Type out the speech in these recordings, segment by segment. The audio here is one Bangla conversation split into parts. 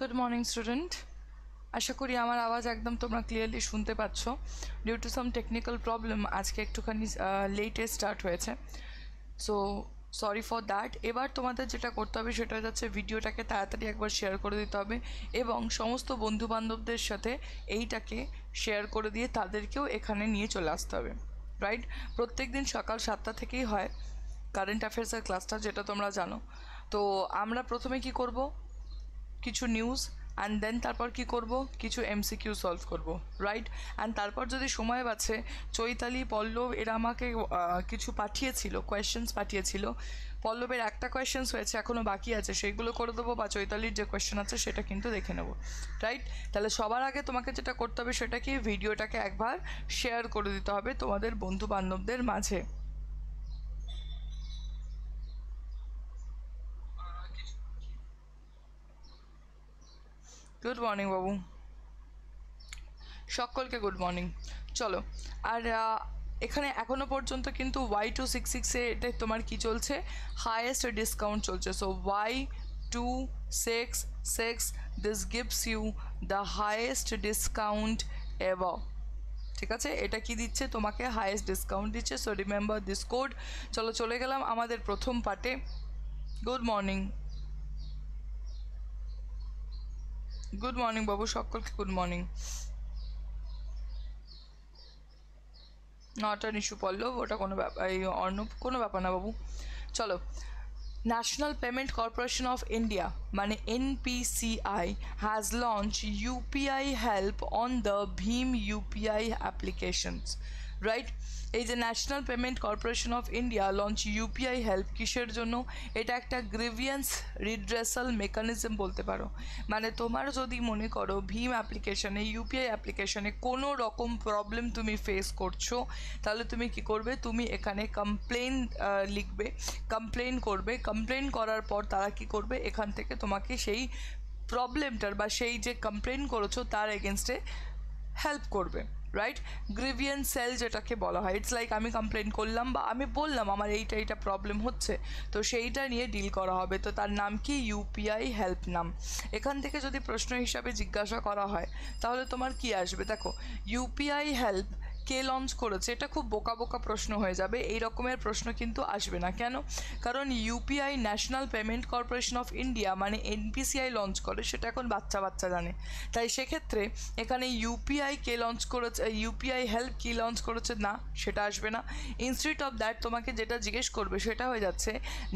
গুড মর্নিং স্টুডেন্ট আশা করি আমার আওয়াজ একদম তোমরা ক্লিয়ারলি শুনতে পাচ্ছ। Due to some technical problem আজকে একটুখানি লেটে স্টার্ট হয়েছে। সো সরি ফর দ্যাট এবার তোমাদের যেটা করতে হবে, সেটা যাচ্ছে ভিডিওটাকে তাড়াতাড়ি একবার শেয়ার করে দিতে হবে এবং সমস্ত বন্ধুবান্ধবদের সাথে এইটাকে শেয়ার করে দিয়ে তাদেরকেও এখানে নিয়ে চলে আসতে হবে। রাইট প্রত্যেক দিন সকাল সাতটা থেকেই হয়। কারেন্ট অ্যাফেয়ার্সের ক্লাসটা যেটা তোমরা জানো। তো আমরা প্রথমে কি করব? কিছু নিউজ অ্যান্ড দেন তারপর কি করব? কিছু এমসিকিউ সলভ করব রাইট অ্যান্ড তারপর যদি সময় বাঁচে, চৈতালি, পল্লব, এরা আমাকে কিছু পাঠিয়েছিল কোয়েশ্চেন্স পাঠিয়েছিল। পল্লবের একটা কোয়েশ্চেন্স হয়েছে এখনও বাকি আছে, সেইগুলো করে দেবো বা চৈতালির যে কোয়েশ্চেন আছে, সেটা কিন্তু দেখে নেব রাইট তাহলে সবার আগে তোমাকে যেটা করতে হবে, সেটা কি? ভিডিওটাকে একবার শেয়ার করে দিতে হবে তোমাদের বন্ধু বান্ধবদের মাঝে। গুড মর্নিং বাবু সকলকে গুড মর্নিং চলো, আর এখানে এখনও পর্যন্ত কিন্তু ওয়াই টু সিক্স সিক্সে এটা তোমার কি চলছে? হায়েস্ট ডিসকাউন্ট চলছে। So Y two six six this gives you the highest discount ever ঠিক আছে? এটা কি দিচ্ছে? তোমাকে হায়েস্ট ডিসকাউন্ট দিচ্ছে। সো রিমেম্বার দিস কোড চলো, চলে গেলাম আমাদের প্রথম পার্টে গুড মর্নিং গুড মর্নিং বাবু, সকলকে good morning not issue Pallab, ওটা কোনো ব্যাপার এই অর্ণব, কোনো ব্যাপার না বাবু। চলো national payment corporation of India মানে NPCI has launch UPI help on the Bhim UPI applications right এই যে national payment corporation of India launch UPI help কিসের জন্য? এটা একটা গ্রিভিয়েন্স রিড্রেসাল মেকানিজম বলতে পারো। মানে তোমার যদি মনে করো ভীম অ্যাপ্লিকেশনে ইউপিআই অ্যাপ্লিকেশনে কোনো রকম প্রবলেম তুমি ফেস করছ, তাহলে তুমি কি করবে? তুমি এখানে কমপ্লেন লিখবে কমপ্লেন করবে। কমপ্লেন করার পর তারা কি করবে? এখান থেকে তোমাকে সেই প্রবলেমটার বা সেই যে কমপ্লেন করেছ, তার এগেনস্টে হেল্প করবে। রাইট গ্রিভিয়ান সেল যেটাকে বলা হয় ইটস লাইক আমি কমপ্লেন করলাম বা আমি বললাম আমার এইটা এইটা প্রবলেম হচ্ছে, তো সেইটা নিয়ে ডিল করা হবে। তো তার নাম কি? ইউপিআই হেল্প নাম। এখান থেকে যদি প্রশ্ন হিসাবে জিজ্ঞাসা করা হয়, তাহলে তোমার কি আসবে? দেখো ইউপিআই হেল্প কে লঞ্চ করেছে, এটা খুব বোকা বোকা প্রশ্ন হয়ে যাবে। এই রকমের প্রশ্ন কিন্তু আসবে না। কেন? কারণ UPI national payment corporation of India মানে এনপিসিআই লঞ্চ করে, সেটা এখন বাচ্চা বাচ্চা জানে। তাই সেক্ষেত্রে এখানে ইউপিআই কে লঞ্চ করেছে ইউপিআই হেল্প কি লঞ্চ করেছে? না, সেটা আসবে না। ইনস্টিটিউট অফ দ্যাট তোমাকে যেটা জিজ্ঞেস করবে, সেটা হয়ে যাচ্ছে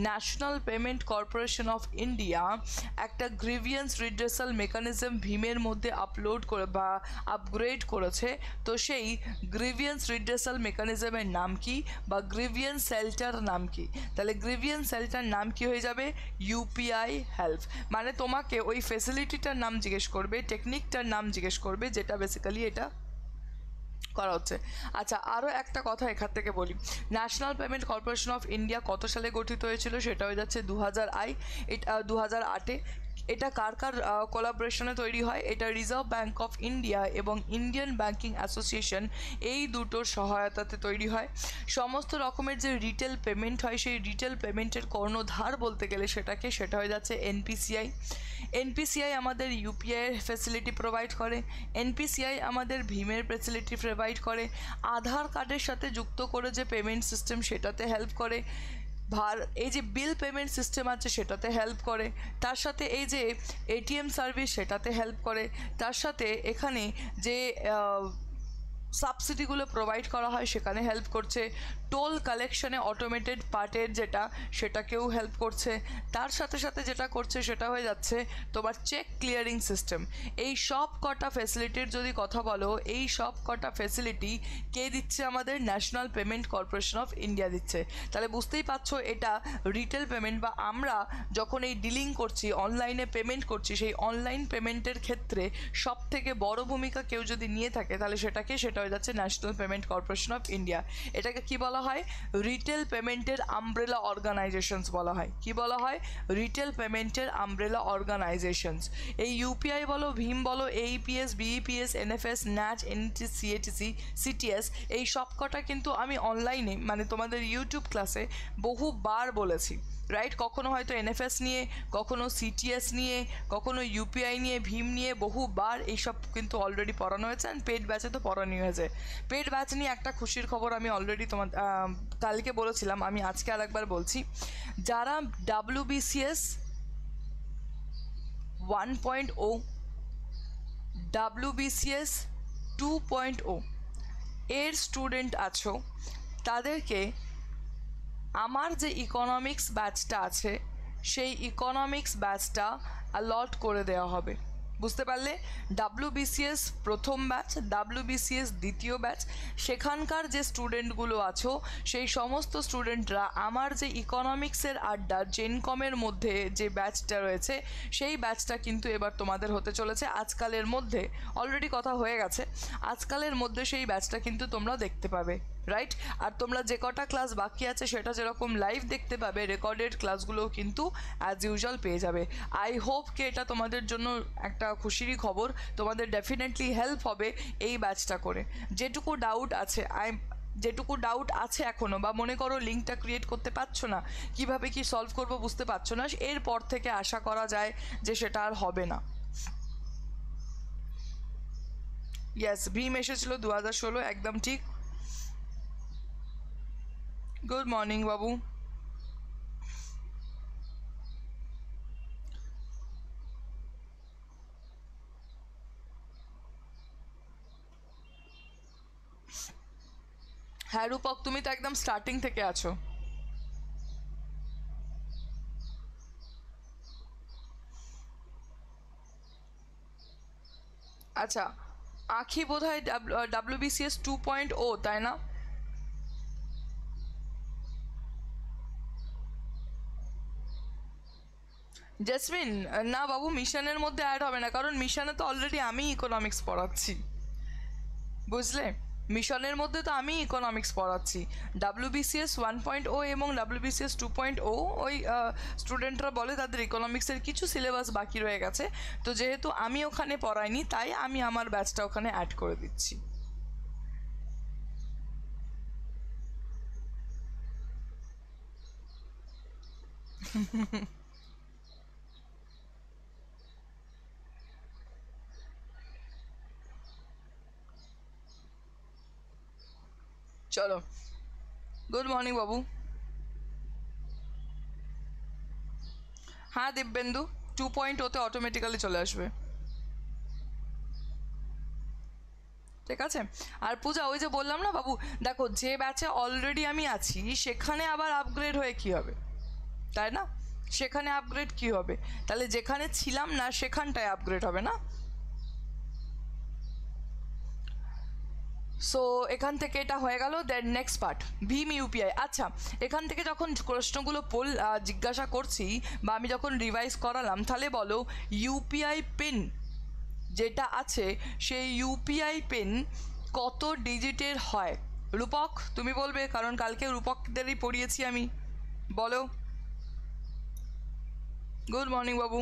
National Payment Corporation of India একটা গ্রিভিয়েন্স রিড্রেসাল মেকানিজম ভীমের মধ্যে আপলোড করে বা আপগ্রেড করেছে। তো সেই গ্রিভিয়েন্স রিড্রেসাল মেকানিজমের নাম কি বা গ্রিভিয়েন্স সেলটার নাম কি? তাহলে গ্রিভিয়েন্স সেলটার নাম কি হয়ে যাবে? ইউপিআই হেল্প মানে তোমাকে ওই ফেসিলিটিটার নাম জিজ্ঞেস করবে টেকনিকটার নাম জিজ্ঞেস করবে, যেটা বেসিক্যালি এটা করা হচ্ছে। আচ্ছা আরও একটা কথা এখান থেকে বলি। National payment corporation of India কত সালে গঠিত হয়েছিল? সেটা হয়ে যাচ্ছে দু হাজার আই, এটা দু হাজার আটে। এটা কার কার কোলাবোরেশনে তৈরি হয়? এটা রিজার্ভ ব্যাঙ্ক অফ ইন্ডিয়া এবং ইন্ডিয়ান ব্যাংকিং অ্যাসোসিয়েশন এই দুটোর সহায়তাতে তৈরি হয়। সমস্ত রকমের যে রিটেল পেমেন্ট হয়, সেই রিটেল পেমেন্টের কর্ণধার বলতে গেলে সেটাকে, সেটা হয়ে যাচ্ছে এনপিসিআই এনপিসিআই আমাদের ইউপিআই ফেসিলিটি প্রোভাইড করে। এনপিসিআই আমাদের ভীমের ফেসিলিটি প্রোভাইড করে। আধার কার্ডের সাথে যুক্ত করে যে পেমেন্ট সিস্টেম সেটাতে হেল্প করে। ভার, এই যে বিল পেমেন্ট সিস্টেম আছে সেটাতে হেল্প করে। তার সাথে এই যে এটিএম সার্ভিস সেটাতে হেল্প করে। তার সাথে এখানে যে সাবসিডিগুলো প্রোভাইড করা হয় সেখানে হেল্প করছে। টোল কালেকশনে অটোমেটেড পার্টের যেটা, সেটাকেও হেল্প করছে। তার সাথে সাথে যেটা করছে, সেটা হয়ে যাচ্ছে তোমার চেক ক্লিয়ারিং সিস্টেম এই সব কটা ফেসিলিটির যদি কথা বলো, এই সব কটা ফেসিলিটি কে দিচ্ছে আমাদের? National payment corporation of India দিচ্ছে। তাহলে বুঝতেই পারছ, এটা রিটেল পেমেন্ট বা আমরা যখন এই ডিলিং করছি অনলাইনে পেমেন্ট করছি, সেই অনলাইন পেমেন্টের ক্ষেত্রে সব থেকে বড় ভূমিকা কেউ যদি নিয়ে থাকে, তাহলে সেটাকে, সেটা হয়ে যাচ্ছে national payment corporation of India এটাকে কি বলা হয়? রিটেল পেমেন্টের আমব্রেলা অর্গানাইজেশনস বলা হয়। কি বলা হয়? রিটেল পেমেন্টের আমব্রেলা অর্গানাইজেশনস এই ইউপিআই বলো, ভীম বলো APS BEPS NFS NACH NT CATC CTS এই সব কটা কিন্তু আমি অনলাইনে মানে তোমাদের ইউটিউব ক্লাসে বহুবার বলেছি। রাইট কখনো হয়তো এনএফএস নিয়ে, কখনো সিটিএস নিয়ে, কখনো ইউপিআই নিয়ে, ভীম নিয়ে বহুবার এইসব কিন্তু অলরেডি পড়ানো হয়েছে অ্যান্ড পেড ব্যাচে তো পড়ানো হয়েছে। পেড ব্যাচ নিয়ে একটা খুশির খবর আমি অলরেডি তোমার কালকে বলেছিলাম, আমি আজকে আর একবার বলছি। যারা WBCS one point O WBCS two point O এর স্টুডেন্ট আছো, তাদেরকে আমার যে ইকোনমিক্স ব্যাচটা আছে, সেই ইকোনমিক্স ব্যাচটা অ্যালট করে দেওয়া হবে। বুঝতে পারলে? ডাব্লিউবিসিএস প্রথম ব্যাচ ডাব্লিউবিসিএস দ্বিতীয় ব্যাচ সেখানকার যে স্টুডেন্টগুলো আছো, সেই সমস্ত স্টুডেন্টরা আমার যে ইকোনমিক্সের আড্ডা জেনকমের মধ্যে যে ব্যাচটা রয়েছে, সেই ব্যাচটা কিন্তু এবার তোমাদের হতে চলেছে। আজকালের মধ্যে অলরেডি কথা হয়ে গেছে, আজকালের মধ্যে সেই ব্যাচটা কিন্তু তোমরা দেখতে পাবে। রাইট আর তোমরা যে কটা ক্লাস বাকি আছে, সেটা যেরকম লাইভ দেখতে পাবে রেকর্ডেড ক্লাসগুলোও কিন্তু অ্যাজ ইউজুয়াল পেয়ে যাবে। আই হোপ কি এটা তোমাদের জন্য একটা খুশিরই খবর, তোমাদের ডেফিনেটলি হেল্প হবে এই ব্যাচটা করে। যেটুকু ডাউট আছে আই যেটুকু ডাউট আছে এখনও বা মনে করো লিঙ্কটা ক্রিয়েট করতে পারছ না, কীভাবে কি সলভ করব বুঝতে পারছ না, এরপর থেকে আশা করা যায় যে সেটা আর হবে না। ইয়াস ভীম এসেছিল দু হাজার ষোলো, একদম ঠিক। গুড মর্নিং বাবু হ্যাঁ রূপক তুমি তো একদম স্টার্টিং থেকে আছো। আচ্ছা আখি বোধ হয় ডাব্লিউবিসিএস টু পয়েন্ট ও তাই না? জেসমিন না বাবু, মিশনের মধ্যে অ্যাড হবে না, কারণ মিশনে তো অলরেডি আমি ইকোনমিক্স পড়াচ্ছি। বুঝলে? মিশনের মধ্যে তো আমি ইকোনমিক্স পড়াচ্ছি। ডাব্লিউবিসিএস ওয়ান পয়েন্ট ও এবং ডাব্লিউবিসিএস টু পয়েন্ট ও ওই স্টুডেন্টরা বলে তাদের ইকোনমিক্সের কিছু সিলেবাস বাকি রয়ে গেছে। তো যেহেতু আমি ওখানে পড়াইনি, তাই আমি আমার ব্যাচটা ওখানে অ্যাড করে দিচ্ছি। চলো। গুড মর্নিং বাবু। হ্যাঁ দিব্যেন্দু টু পয়েন্ট ওতে অটোমেটিক্যালি চলে আসবে। ঠিক আছে? আর পূজা, ওই যে বললাম না বাবু, দেখো, যে ব্যাচে অলরেডি আমি আছি, সেখানে আবার আপগ্রেড হয়ে কি হবে? তাই না? সেখানে আপগ্রেড কি হবে? তাহলে যেখানে ছিলাম না, সেখানটায় আপগ্রেড হবে না? সো এখান থেকে এটা হয়ে গেল then next part Bhim UPI আচ্ছা এখান থেকে যখন প্রশ্নগুলো পোল জিজ্ঞাসা করছি বা আমি যখন রিভাইজ করালাম, তাহলে বলো ইউপিআই পিন যেটা আছে, সেই ইউপিআই পিন কত ডিজিটের হয়? রূপক, তুমি বলবে, কারণ কালকে রূপকদেরই পড়িয়েছি আমি। বলো। গুড মর্নিং বাবু।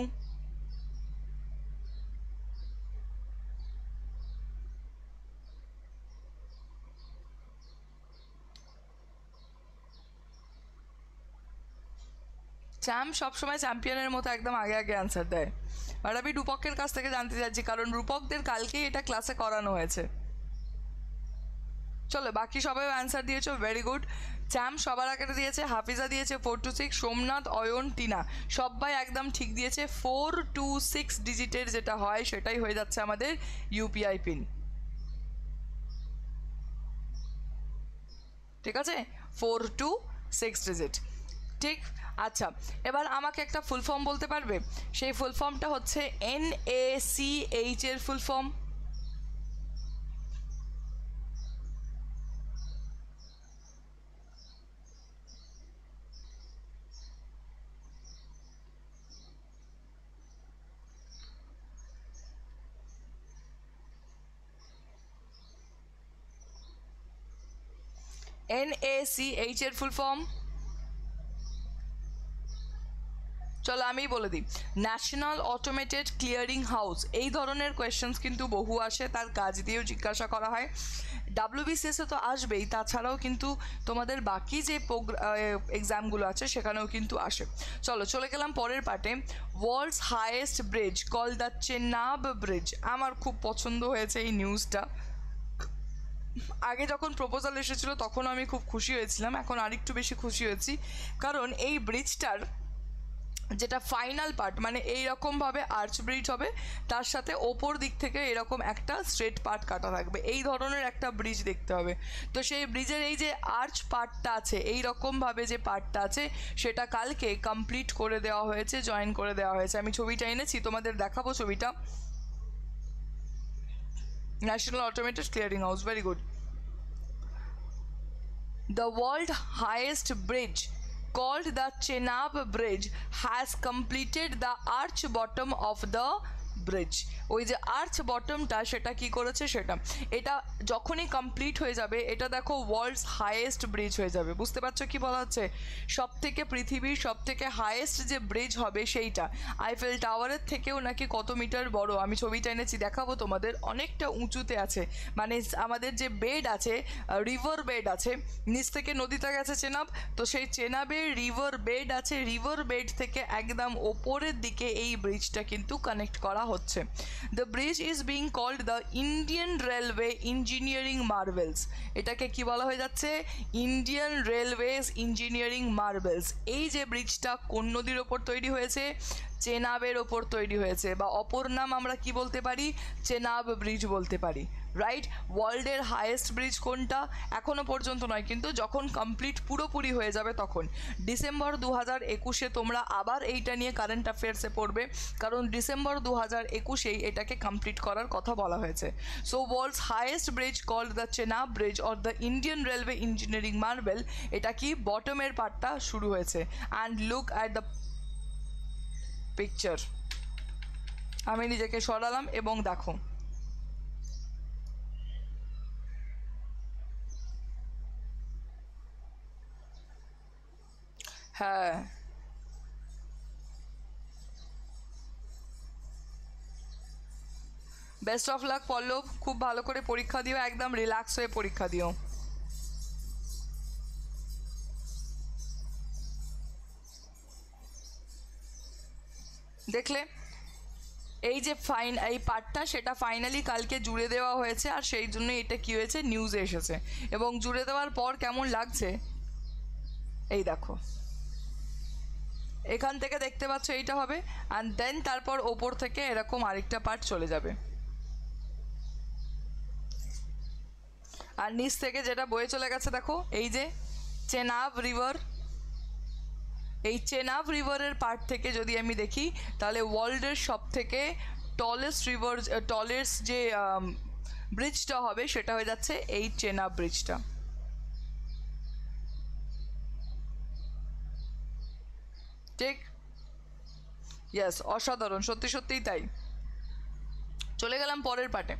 চ্যাম সবসময় চ্যাম্পিয়নের মতো একদম আগে আগে অ্যান্সার দেয়। আর আমি রূপকের কাছ থেকে জানতে চাচ্ছি, কারণ রূপকদের কালকেই এটা ক্লাসে করানো হয়েছে। চলো, বাকি সবাই অ্যান্সার দিয়েছ ভেরি গুড চ্যাম সবার আগে দিয়েছে, হাফিজা দিয়েছে four two six Somnath, Ayan, Tina. সবাই একদম ঠিক দিয়েছে ফোর টু সিক্স ডিজিটের যেটা হয়, সেটাই হয়ে যাচ্ছে আমাদের ইউপিআই পিন ঠিক আছে? ফোর টু সিক্স ডিজিট ঠিক আচ্ছা এবার আমাকে একটা ফুল ফর্ম বলতে পারবে? সেই ফুল ফর্মটা হচ্ছে এন এ সি এইচ এর full form N A C H এর ফুল ফর্ম চলো আমি বলে দিই। ন্যাশনাল অটোমেটেড ক্লিয়ারিং হাউস এই ধরনের কোয়েশ্চেন্স কিন্তু বহু আসে, তার কাজ দিয়েও জিজ্ঞাসা করা হয়। ডাব্লিউবিসিএসে তো আসবেই, তাছাড়াও কিন্তু তোমাদের বাকি যে এক্সামগুলো আছে, সেখানেও কিন্তু আসে। চলো, চলে গেলাম পরের পার্টে world's highest bridge call the Chenab bridge আমার খুব পছন্দ হয়েছে এই নিউজটা আগে যখন প্রপোজাল এসেছিল, তখন আমি খুব খুশি হয়েছিলাম, এখন আরেকটু বেশি খুশি হয়েছি। কারণ এই ব্রিজটার যেটা ফাইনাল পার্ট মানে এই রকমভাবে আর্চ ব্রিজ হবে, তার সাথে ওপর দিক থেকে এরকম একটা স্ট্রেট পার্ট কাটা থাকবে। এই ধরনের একটা ব্রিজ দেখতে হবে। তো সেই ব্রিজের এই যে আর্চ পার্টটা আছে এই রকমভাবে যে পার্টটা আছে, সেটা কালকে কমপ্লিট করে দেওয়া হয়েছে জয়েন করে দেওয়া হয়েছে। আমি ছবিটা এনেছি, তোমাদের দেখাবো ছবিটা। National automated clearing house very good the world highest bridge called the Chenab Bridge has completed the arch bottom of the bridge ওই যে আর্চ বটমটা সেটা কি করেছে সেটা। এটা যখনই কমপ্লিট হয়ে যাবে, এটা দেখো ওয়ার্ল্ডস হাইয়েস্ট ব্রিজ হয়ে যাবে। বুঝতে পারছ কি বলা হচ্ছে? সব থেকে পৃথিবীর সব থেকে হাইয়েস্ট যে ব্রিজ হবে সেইটা। আইফেল টাওয়ারের থেকেও নাকি কত মিটার বড়? আমি ছবিটা এনেছি, দেখাবো তোমাদের। অনেকটা উঁচুতে আছে। মানে আমাদের যে বেড আছে রিভার বেড আছে, নিচ থেকে নদীটা গেছে চেনাব। তো সেই চেনাবে রিভার বেড আছে। রিভার বেড থেকে একদম ওপরের দিকে এই ব্রিজটা কিন্তু কানেক্ট করা হচ্ছে। The bridge is being called the Indian railway engineering marvels এটাকে কি বলা হয়ে যাচ্ছে? ইন্ডিয়ান রেলওয়েজ ইঞ্জিনিয়ারিং মার্বেলস এই যে ব্রিজটা কোন নদীর ওপর তৈরি হয়েছে? চেনাবের ওপর তৈরি হয়েছে। বা অপর নাম আমরা কি বলতে পারি? চেনাব ব্রিজ বলতে পারি। রাইট ওয়ার্ল্ডের হায়েস্ট ব্রিজ কোনটা? এখনও পর্যন্ত নয়, কিন্তু যখন কমপ্লিট পুরোপুরি হয়ে যাবে তখন। ডিসেম্বর দু হাজার একুশে তোমরা আবার এইটা নিয়ে কারেন্ট অ্যাফেয়ার্সে পড়বে, কারণ ডিসেম্বর দু হাজার একুশেই এটাকে কমপ্লিট করার কথা বলা হয়েছে। So world's highest bridge called the Chenab bridge or the Indian railway engineering marvel এটা কি বটমের পার্টটা শুরু হয়েছে? And look at the picture আমি নিজেকে সরালাম এবং দেখো। হ্যাঁ। Best of luck Pallab. খুব ভালো করে পরীক্ষা দিও, একদম রিল্যাক্স হয়ে পরীক্ষা দিও। দেখলে, এই যে ফাইন, এই পার্টটা সেটা ফাইনালি কালকে জুড়ে দেওয়া হয়েছে আর সেই জন্য এটা কী হয়েছে? নিউজে এসেছে। এবং জুড়ে দেওয়ার পর কেমন লাগছে? এই দেখো। এখান থেকে দেখতে পাচ্ছ এইটা হবে অ্যান্ড দেন তারপর ওপর থেকে এরকম আরেকটা পার্ট চলে যাবে। আর নিচ থেকে যেটা বয়ে চলে গেছে, দেখো, এই যে চেনাব রিভার এই চেনাব রিভারের পার্ট থেকে যদি আমি দেখি, তাহলে ওয়ার্ল্ডের সব থেকে টলেস্ট রিভার টলেস্ট যে ব্রিজটা হবে, সেটা হয়ে যাচ্ছে এই চেনাব ব্রিজটা ঠিক? ইয়েস অসাধারণ, সত্যি সত্যিই তাই। চলে গেলাম পরের পার্টে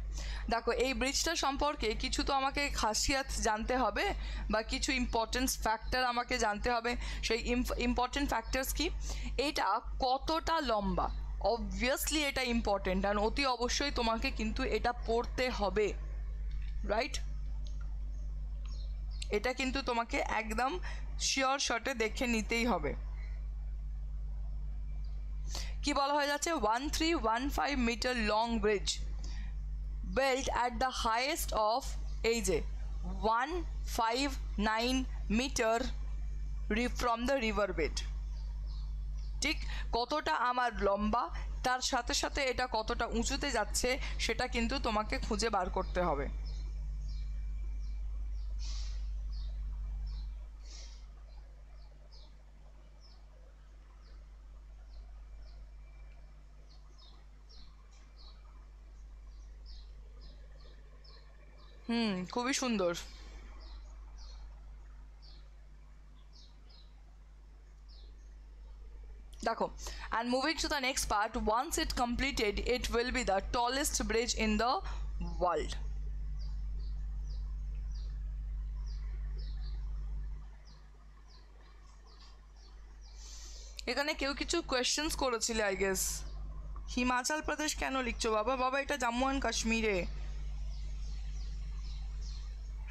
দেখো, এই ব্রিজটা সম্পর্কে কিছু তো আমাকে খাসিয়াত জানতে হবে বা কিছু ইম্পর্টেন্স ফ্যাক্টর আমাকে জানতে হবে। সেই ইম্পর্টেন্ট ফ্যাক্টরস কি? এটা কতটা লম্বা? অবভিয়াসলি এটা ইম্পর্টেন্ট আর অতি অবশ্যই তোমাকে কিন্তু এটা পড়তে হবে। রাইট এটা কিন্তু তোমাকে একদম শিওর শটে দেখে নিতেই হবে। কি বলা হয়ে যাচ্ছে? One three one five metre long bridge built at the highest of এই যে ওয়ান ফাইভ নাইন মিটার রি ফ্রম দ্য রিভার বেড ঠিক কতটা আমার লম্বা, তার সাথে সাথে এটা কতটা উঁচুতে যাচ্ছে, সেটা কিন্তু তোমাকে খুঁজে বার করতে হবে। হুম, খুবই সুন্দর। দেখো and moving to the next part once it completed it will be the tallest bridge in the world এখানে কেউ কিছু কোয়েশ্চেন্স করেছিল আই গেস হিমাচল প্রদেশ কেন লিখছো বাবা? বাবা, এটা জম্মু অ্যান্ড কাশ্মীরে।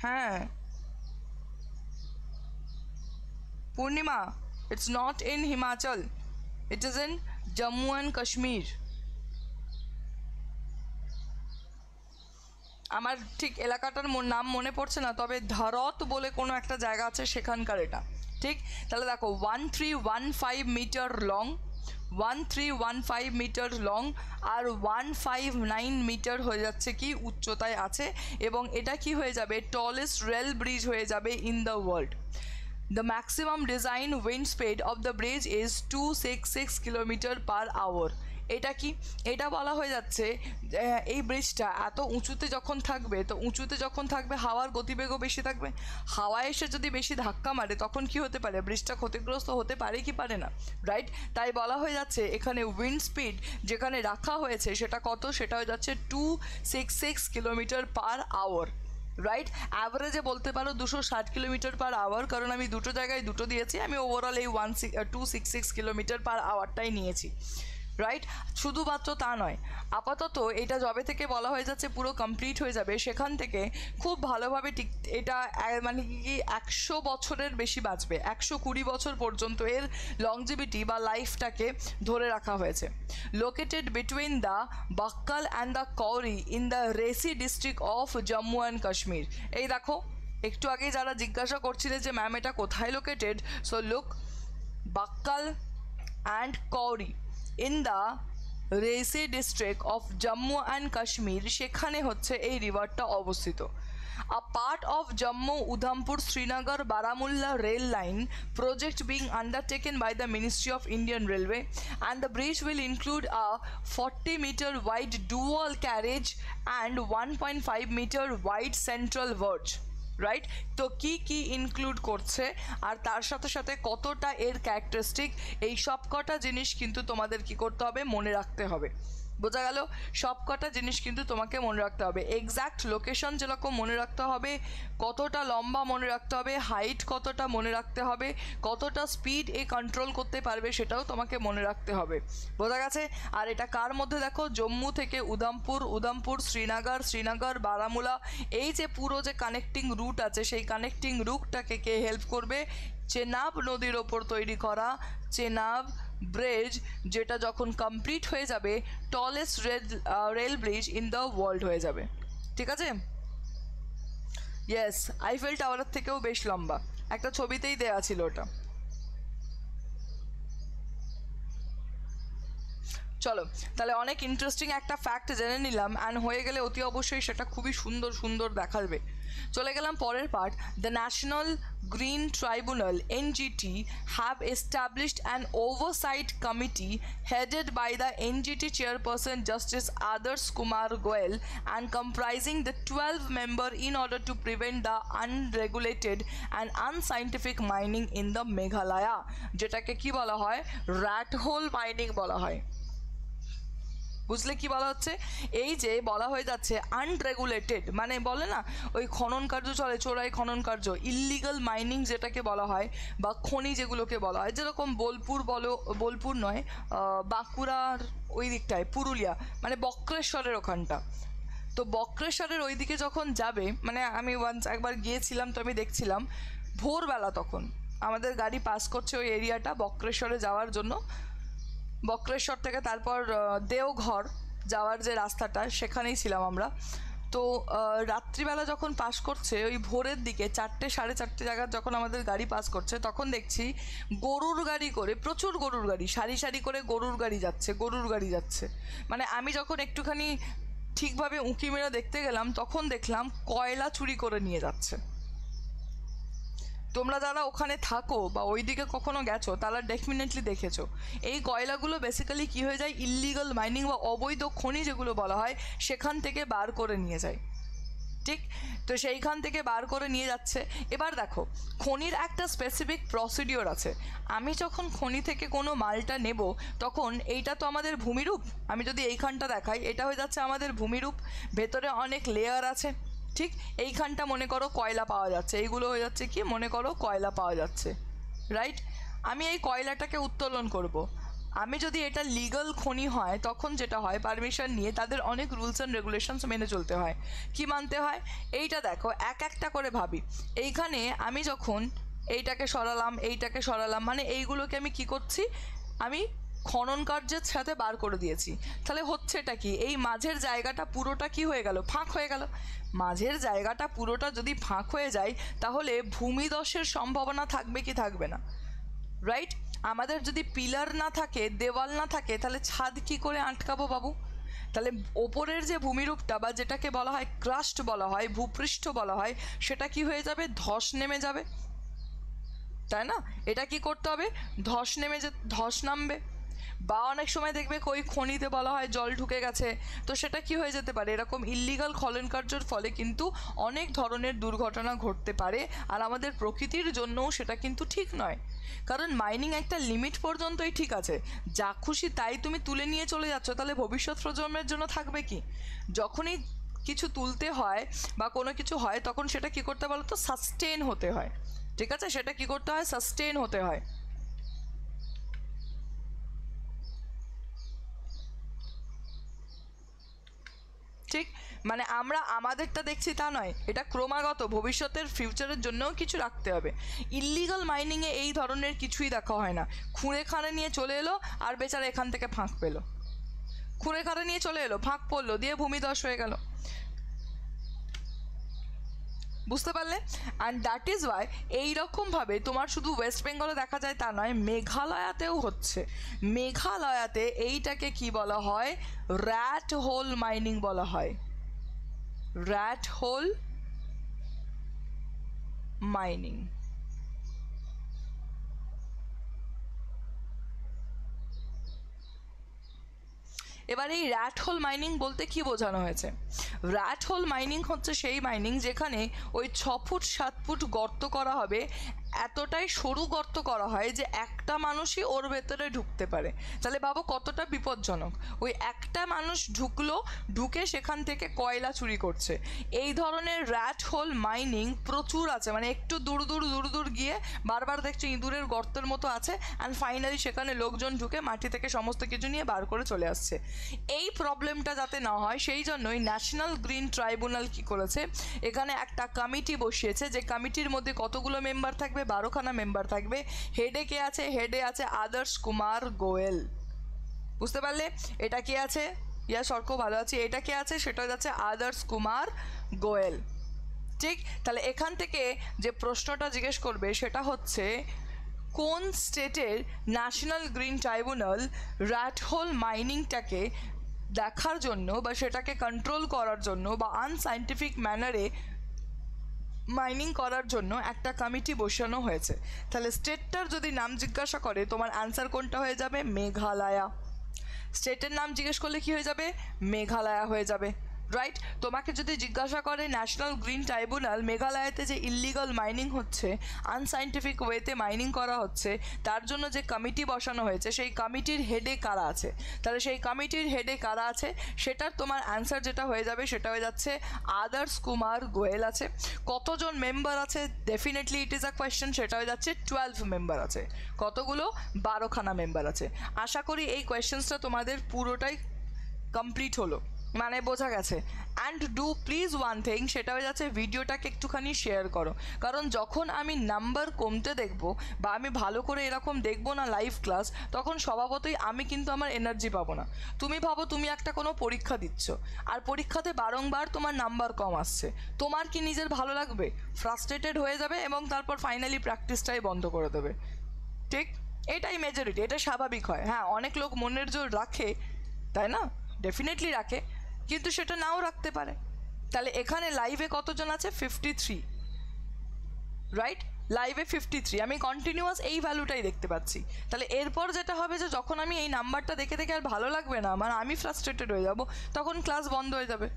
হ্যাঁ। Purnima it's not in Himachal it is in Jammu and Kashmir আমার ঠিক এলাকাটার নাম মনে পড়ছে না, তবে ধরত বলে কোনো একটা জায়গা আছে সেখানকার এটা। ঠিক? তাহলে দেখো one three one five metre long one three one five metre long আর ওয়ান ফাইভ নাইন মিটার হয়ে যাচ্ছে কি উচ্চতায় আছে এবং এটা কি হয়ে যাবে? টলেস্ট রেল ব্রিজ হয়ে যাবে in the world the maximum design wind design of the bridge the bridge is 266 kilometre per hour এটা কি? এটা বলা হয়ে যাচ্ছে এই ব্রিজটা এত উঁচুতে যখন থাকবে, তো উঁচুতে যখন থাকবে, হাওয়ার গতিবেগও বেশি থাকবে। হাওয়া এসে যদি বেশি ধাক্কা মারে, তখন কি হতে পারে? ব্রিজটা ক্ষতিগ্রস্ত হতে পারে কি পারে না? রাইট তাই বলা হয়ে যাচ্ছে, এখানে উইন্ড স্পিড যেখানে রাখা হয়েছে, সেটা কত? সেটা হয়ে যাচ্ছে two six six kilometre per hour right অ্যাভারেজে বলতে পারো দুশো ষাট কিলোমিটার পার আওয়ার কারণ আমি দুটো জায়গায় দুটো দিয়েছি, আমি ওভারঅল এই one six two six six kilometre per আওয়ারটাই নিয়েছি। রাইট শুধুমাত্র তা নয়। আপাতত এটা জবে থেকে বলা হয়ে যাচ্ছে পুরো কমপ্লিট হয়ে যাবে। সেখান থেকে খুব ভালোভাবে টিক এটা মানে কি একশো বছরের বেশি বাঁচবে। একশো কুড়ি বছর পর্যন্ত এর লংজিভিটি বা লাইফটাকে ধরে রাখা হয়েছে। Located between the Bakkal and the Kauri in the Reasi district of Jammu and Kashmir এই দেখো, একটু আগে যারা জিজ্ঞাসা করছিলে যে ম্যাম এটা কোথায় located so look Bakkal and Kauri in the Reasi district of Jammu and Kashmir সেখানে হচ্ছে এই রিভারটা অবস্থিত A part of Jammu Udhampur Srinagar Baramulla rail line project being undertaken by the Ministry of Indian Railway and the bridge will include a 40 meter wide dual carriage and 1.5 meter wide central verge right তো কি কি ইনক্লুড করছে আর তার সাথে সাথে কতটা এর ক্যারেক্টারিস্টিক এই সব কটা জিনিস কিন্তু তোমাদের কি করতে হবে? মনে রাখতে হবে। বোঝা গেল সব কটা জিনিস কিন্তু তোমাকে মনে রাখতে হবে। এক্স্যাক্ট লোকেশন যেরকম মনে রাখতে হবে, কতটা লম্বা মনে রাখতে হবে হাইট কতটা মনে রাখতে হবে, কতটা স্পিড এ কন্ট্রোল করতে পারবে সেটাও তোমাকে মনে রাখতে হবে। বোঝা গেছে? আর এটা কার মধ্যে দেখো? জম্মু থেকে উধামপুর উধামপুর শ্রীনগর শ্রীনগর, বারামুলা, এই যে পুরো যে কানেক্টিং রুট আছে, সেই কানেক্টিং রুটটাকে কে হেল্প করবে? চেনাব নদীর ওপর তৈরি করা, চেনাব ব্রিজ যেটা যখন কমপ্লিট হয়ে যাবে tallest rail rail bridge in the world হয়ে যাবে। ঠিক আছে? ইয়েস আইফেল টাওয়ারের থেকেও বেশ লম্বা। একটা ছবিতেই দেয়া ছিল ওটা। চলো, তাহলে অনেক ইন্টারেস্টিং একটা ফ্যাক্ট জেনে নিলাম অ্যান্ড হয়ে গেলে অতি অবশ্যই সেটা খুবই সুন্দর সুন্দর দেখাবে। চলে গেলাম পরের part the national green tribunal NGT have established an oversight committee headed by the NGT chairperson Justice Adarsh Kumar Goel and comprising the 12 member in order to prevent the unregulated and unscientific mining in the Meghalaya যেটাকে কি বলা হয় rat hole mining বলা হয় বুঝলে কি বলা হচ্ছে? এই যে বলা হয়ে যাচ্ছে আনরেগুলেটেড মানে বলে না, ওই খনন কার্য চলে, চোরাই খনন কার্য ইল্লিগাল মাইনিং যেটাকে বলা হয়, বা খনি যেগুলোকে বলা হয়, যেরকম বোলপুর বলো, বোলপুর নয় বাঁকুড়ার ওই দিকটায়, পুরুলিয়া মানে বক্রেশ্বরের ওখানটা। তো বক্রেশ্বরের ওই দিকে যখন যাবে মানে আমি ওয়ান্স একবার গিয়েছিলাম, তো আমি দেখছিলাম, ভোরবেলা তখন, আমাদের গাড়ি পাস করছে ওই এরিয়াটা বক্রেশ্বরে যাওয়ার জন্য। বক্রেশ্বর থেকে তারপর দেওঘর যাওয়ার যে রাস্তাটা, সেখানেই ছিলাম আমরা। তো রাত্রিবেলা যখন পাস করছে, ওই ভোরের দিকে চারটে, সাড়ে চারটে জায়গায় যখন আমাদের গাড়ি পাস করছে, তখন দেখছি গরুর গাড়ি করে, প্রচুর গরুর গাড়ি, সারি সারি করে গরুর গাড়ি যাচ্ছে, গরুর গাড়ি যাচ্ছে। মানে আমি যখন একটুখানি ঠিকভাবে উঁকি মেরে দেখতে গেলাম, তখন দেখলাম কয়লা চুরি করে নিয়ে যাচ্ছে। তোমরা যারা ওখানে থাকো বা ওইদিকে কখনো গেছো, তারা ডেফিনেটলি দেখেছ। এই কয়লাগুলো বেসিক্যালি কী হয়ে যায়? ইল্লিগাল মাইনিং বা অবৈধ খনি যেগুলো বলা হয়, সেখান থেকে বার করে নিয়ে যায়। ঠিক? তো সেইখান থেকে বার করে নিয়ে যাচ্ছে। এবার দেখো, খনির একটা স্পেসিফিক প্রসিডিওর আছে। আমি যখন খনি থেকে কোনো মালটা নেব, তখন এইটা তো আমাদের ভূমিরূপ। আমি যদি এইখানটা দেখাই, এটা হয়ে যাচ্ছে আমাদের ভূমিরূপ। ভেতরে অনেক লেয়ার আছে। ঠিক এইখানটা মনে করো কয়লা পাওয়া যাচ্ছে। এইগুলো হয়ে যাচ্ছে কি মনে করো কয়লা পাওয়া যাচ্ছে। রাইট আমি এই কয়লাটাকে উত্তোলন করব। আমি যদি এটা লিগাল খনি হয়, তখন যেটা হয় পারমিশন নিয়ে তাদের অনেক রুলস অ্যান্ড রেগুলেশনস মেনে চলতে হয়। কি মানতে হয়? এইটা দেখো, এক একটা করে ভাবি। এইখানে আমি যখন এইটাকে সরালাম এইটাকে সরালাম মানে এইগুলোকে আমি কি করছি? আমি খনন কার্যের সাথে বার করে দিয়েছি। তাহলে হচ্ছেটা কি? এই মাঝের জায়গাটা পুরোটা কি হয়ে গেল? ফাঁক হয়ে গেল। মাঝের জায়গাটা পুরোটা যদি ফাঁক হয়ে যায়, তাহলে ভূমিদশের সম্ভাবনা থাকবে কি থাকবে না? রাইট আমাদের যদি পিলার না থাকে, দেওয়াল না থাকে, তাহলে ছাদ কি করে আটকাবো বাবু? তাহলে ওপরের যে ভূমিরূপটা বা যেটাকে বলা হয় ক্রাস্ট বলা হয়, ভূপৃষ্ঠ বলা হয়, সেটা কি হয়ে যাবে? ধস নেমে যাবে। তাই না? এটা কি করতে হবে? ধস নেমে যে ধস নামবে। বা অনেক সময় দেখবে কই খনিতে বলা হয় জল ঢুকে গেছে। তো সেটা কি হয়ে যেতে পারে? এরকম ইল্লিগাল খনন কার্যের ফলে কিন্তু অনেক ধরনের দুর্ঘটনা ঘটতে পারে আর আমাদের প্রকৃতির জন্যও সেটা কিন্তু ঠিক নয়। কারণ মাইনিং একটা লিমিট পর্যন্তই ঠিক আছে। যা খুশি তাই তুমি তুলে নিয়ে চলে যাচ্ছ, তাহলে ভবিষ্যৎ প্রজন্মের জন্য থাকবে কি? যখনই কিছু তুলতে হয় বা কোনো কিছু হয়, তখন সেটা কি করতে বলো তো সাস্টেন হতে হয়। ঠিক আছে? সেটা কি করতে হয়? সাস্টেন হতে হয়। ঠিক? মানে আমরা আমাদেরটা দেখছি তা নয়, এটা ক্রমাগত ভবিষ্যতের ফিউচারের জন্যও কিছু রাখতে হবে। ইল্লিগাল মাইনিংয়ে এই ধরনের কিছুই দেখা হয় না। খুঁড়ে খাঁড়ে নিয়ে চলে এলো আর বেচারা এখান থেকে ফাঁক পেল। খুঁড়ে খাঁড়ে নিয়ে চলে এলো, ফাঁক পড়ল, দিয়ে ভূমিধস হয়ে গেল। বুঝতে পারলে? অ্যান্ড দ্যাট ইজ ওয়াই এইরকমভাবে তোমার শুধু ওয়েস্ট বেঙ্গলে দেখা যায়, তা নয়, মেঘালয়াতেও হচ্ছে। মেঘালয়াতে এইটাকে কি বলা হয়? র্যাট হোল মাইনিং বলা হয়। র্যাট হোল মাইনিং এবার এই র্যাট হোল মাইনিং বলতে কি বোঝানো হয়েছে? র্যাট হোল মাইনিং হচ্ছে সেই মাইনিং যেখানে ওই ছ ফুট, সাত ফুট গর্ত করা হবে। এতটাই সরু গর্ত করা হয় যে একটা মানুষই ওর ভেতরে ঢুকতে পারে। তাহলে বাবু কতটা বিপজ্জনক? ওই একটা মানুষ ঢুকলো, ঢুকে সেখান থেকে কয়লা চুরি করছে। এই ধরনের র্যাট হোল মাইনিং প্রচুর আছে। মানে একটু দূর দূর দূর দূর গিয়ে বারবার দেখছে ইঁদুরের গর্তের মতো আছে অ্যান্ড ফাইনালি সেখানে লোকজন ঢুকে মাটি থেকে সমস্ত কিছু নিয়ে বার করে চলে আসছে। এই প্রবলেমটা যাতে না হয়, সেই জন্যই ন্যাশনাল গ্রিন ট্রাইব্যুনাল কি করেছে? এখানে একটা কমিটি বসিয়েছে। যে কমিটির মধ্যে কতগুলো মেম্বার থাকবে বারোখানা মেম্বার থাকবে। হেডে কে আছে? হেডে আছে আদর্শ কুমার গোয়েল। বুঝতে পারলে? এটা কে আছে? ইয়া সর্ক ভালো আছে। এটা কে আছে? সেটা যাচ্ছে আদর্শ কুমার গোয়েল। ঠিক? তাহলে এখান থেকে যে প্রশ্নটা জিজ্ঞেস করবে, সেটা হচ্ছে, কোন স্টেটের ন্যাশনাল গ্রিন ট্রাইব্যুনাল র্যাটহোল মাইনিংটাকে দেখার জন্য বা সেটাকে কন্ট্রোল করার জন্য বা আনসাইন্টিফিক ম্যানারে মাইনিং করার জন্য একটা কমিটি বসানো হয়েছে। তাহলে স্টেটটার যদি নাম জিজ্ঞাসা করে, তোমার অ্যান্সার কোনটা হয়ে যাবে? মেঘালয়া। স্টেটের নাম জিজ্ঞেস করলে কি হয়ে যাবে? মেঘালয়া হয়ে যাবে। রাইট তোমাকে যদি জিজ্ঞাসা করে ন্যাশনাল গ্রিন ট্রাইব্যুনাল মেঘালয়াতে যে ইল্লিগাল মাইনিং হচ্ছে আনসাইন্টিফিক ওয়েতে মাইনিং করা হচ্ছে, তার জন্য যে কমিটি বসানো হয়েছে, সেই কমিটির হেডে কারা আছে? তাহলে সেই কমিটির হেডে কারা আছে? সেটার তোমার অ্যান্সার যেটা হয়ে যাবে, সেটা হয়ে যাচ্ছে আদার্স কুমার গোয়েল আছে। কতজন মেম্বার আছে? Definitely it is a question সেটা হয়ে যাচ্ছে টুয়েলভ মেম্বার আছে। কতগুলো? বারোখানা মেম্বার আছে। আশা করি এই কোয়েশ্চেন্সটা তোমাদের পুরোটাই কমপ্লিট হলো। মানে বোঝা গেছে। And do please one thing সেটা হয়ে যাচ্ছে ভিডিওটাকে একটুখানি শেয়ার করো। কারণ যখন আমি নাম্বার কমতে দেখব বা আমি ভালো করে এরকম দেখব না লাইভ ক্লাস তখন স্বভাবতই আমি কিন্তু আমার এনার্জি পাবো না। তুমি ভাবো তুমি একটা কোনো পরীক্ষা দিচ্ছ, আর পরীক্ষাতে বারংবার তোমার নাম্বার কম আসছে। তোমার কি নিজের ভালো লাগবে? ফ্রাস্ট্রেটেড হয়ে যাবে এবং তারপর ফাইনালি প্র্যাকটিসটাই বন্ধ করে দেবে। ঠিক? এটাই মেজরিটি এটা স্বাভাবিক হয়। হ্যাঁ অনেক লোক মনের জোর রাখে, তাই না? ডেফিনেটলি রাখে। কিন্তু সেটা নাও রাখতে পারে। তাহলে এখানে লাইভে কতজন আছে? ফিফটি থ্রি রাইট লাইভে ফিফটি থ্রি আমি কন্টিনিউয়াস এই ভ্যালুটাই দেখতে পাচ্ছি। তাহলে এরপর যেটা হবে যে যখন আমি এই নাম্বারটা দেখে দেখে আর ভালো লাগবে না মানে আমি ফ্রাস্ট্রেটেড হয়ে যাব, তখন ক্লাস বন্ধ হয়ে যাবে।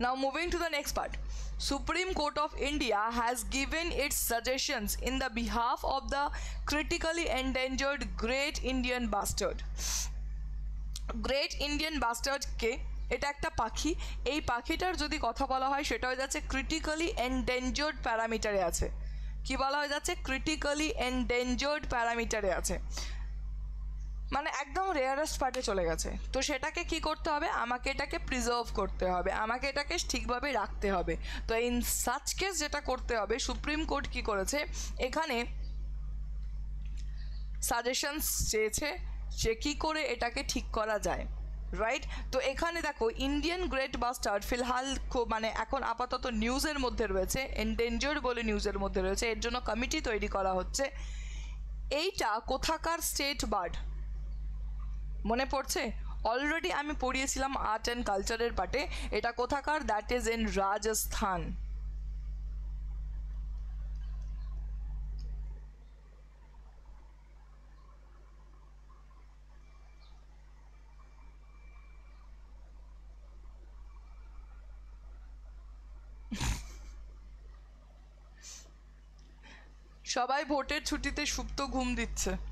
Now moving to the next part Supreme Court of India has given its suggestions in the behalf of the critically endangered Great Indian Bustard. Great Indian বাস্টার্ডকে এটা একটা পাখি এই পাখিটার যদি কথা বলা হয় সেটা হয়ে যাচ্ছে ক্রিটিক্যালি এন্ডেঞ্জার্ড প্যারামিটারে আছে কি বলা হয়ে যাচ্ছে ক্রিটিক্যালি এন্ডেঞ্জার্ড প্যারামিটারে আছে মানে একদম রেয়ারেস্ট পার্টে চলে গেছে। তো সেটাকে কি করতে হবে? আমাকে এটাকে প্রিজার্ভ করতে হবে। আমাকে এটাকে ঠিকভাবে রাখতে হবে। তো ইন সাচ কেস যেটা করতে হবে সুপ্রিম কোর্ট কি করেছে? এখানে সাজেশনস চেয়েছে যে কী করে এটাকে ঠিক করা যায়। রাইট তো এখানে দেখো ইন্ডিয়ান গ্রেট বাস্টার ফিলহাল মানে এখন আপাতত নিউজের মধ্যে রয়েছে এন্ডেঞ্জার্ড বলে নিউজের মধ্যে রয়েছে, এর জন্য কমিটি তৈরি করা হচ্ছে। এইটা কোথাকার স্টেট বার্ড মনে পড়ছে? অলরেডি আমি পড়িয়েছিলাম আর্ট অ্যান্ড কালচারের পার্টে এটা কোথাকার? দ্যাট ইজ ইন রাজস্থান সবাই ভোটের ছুটিতে সুপ্ত ঘুম দিচ্ছে।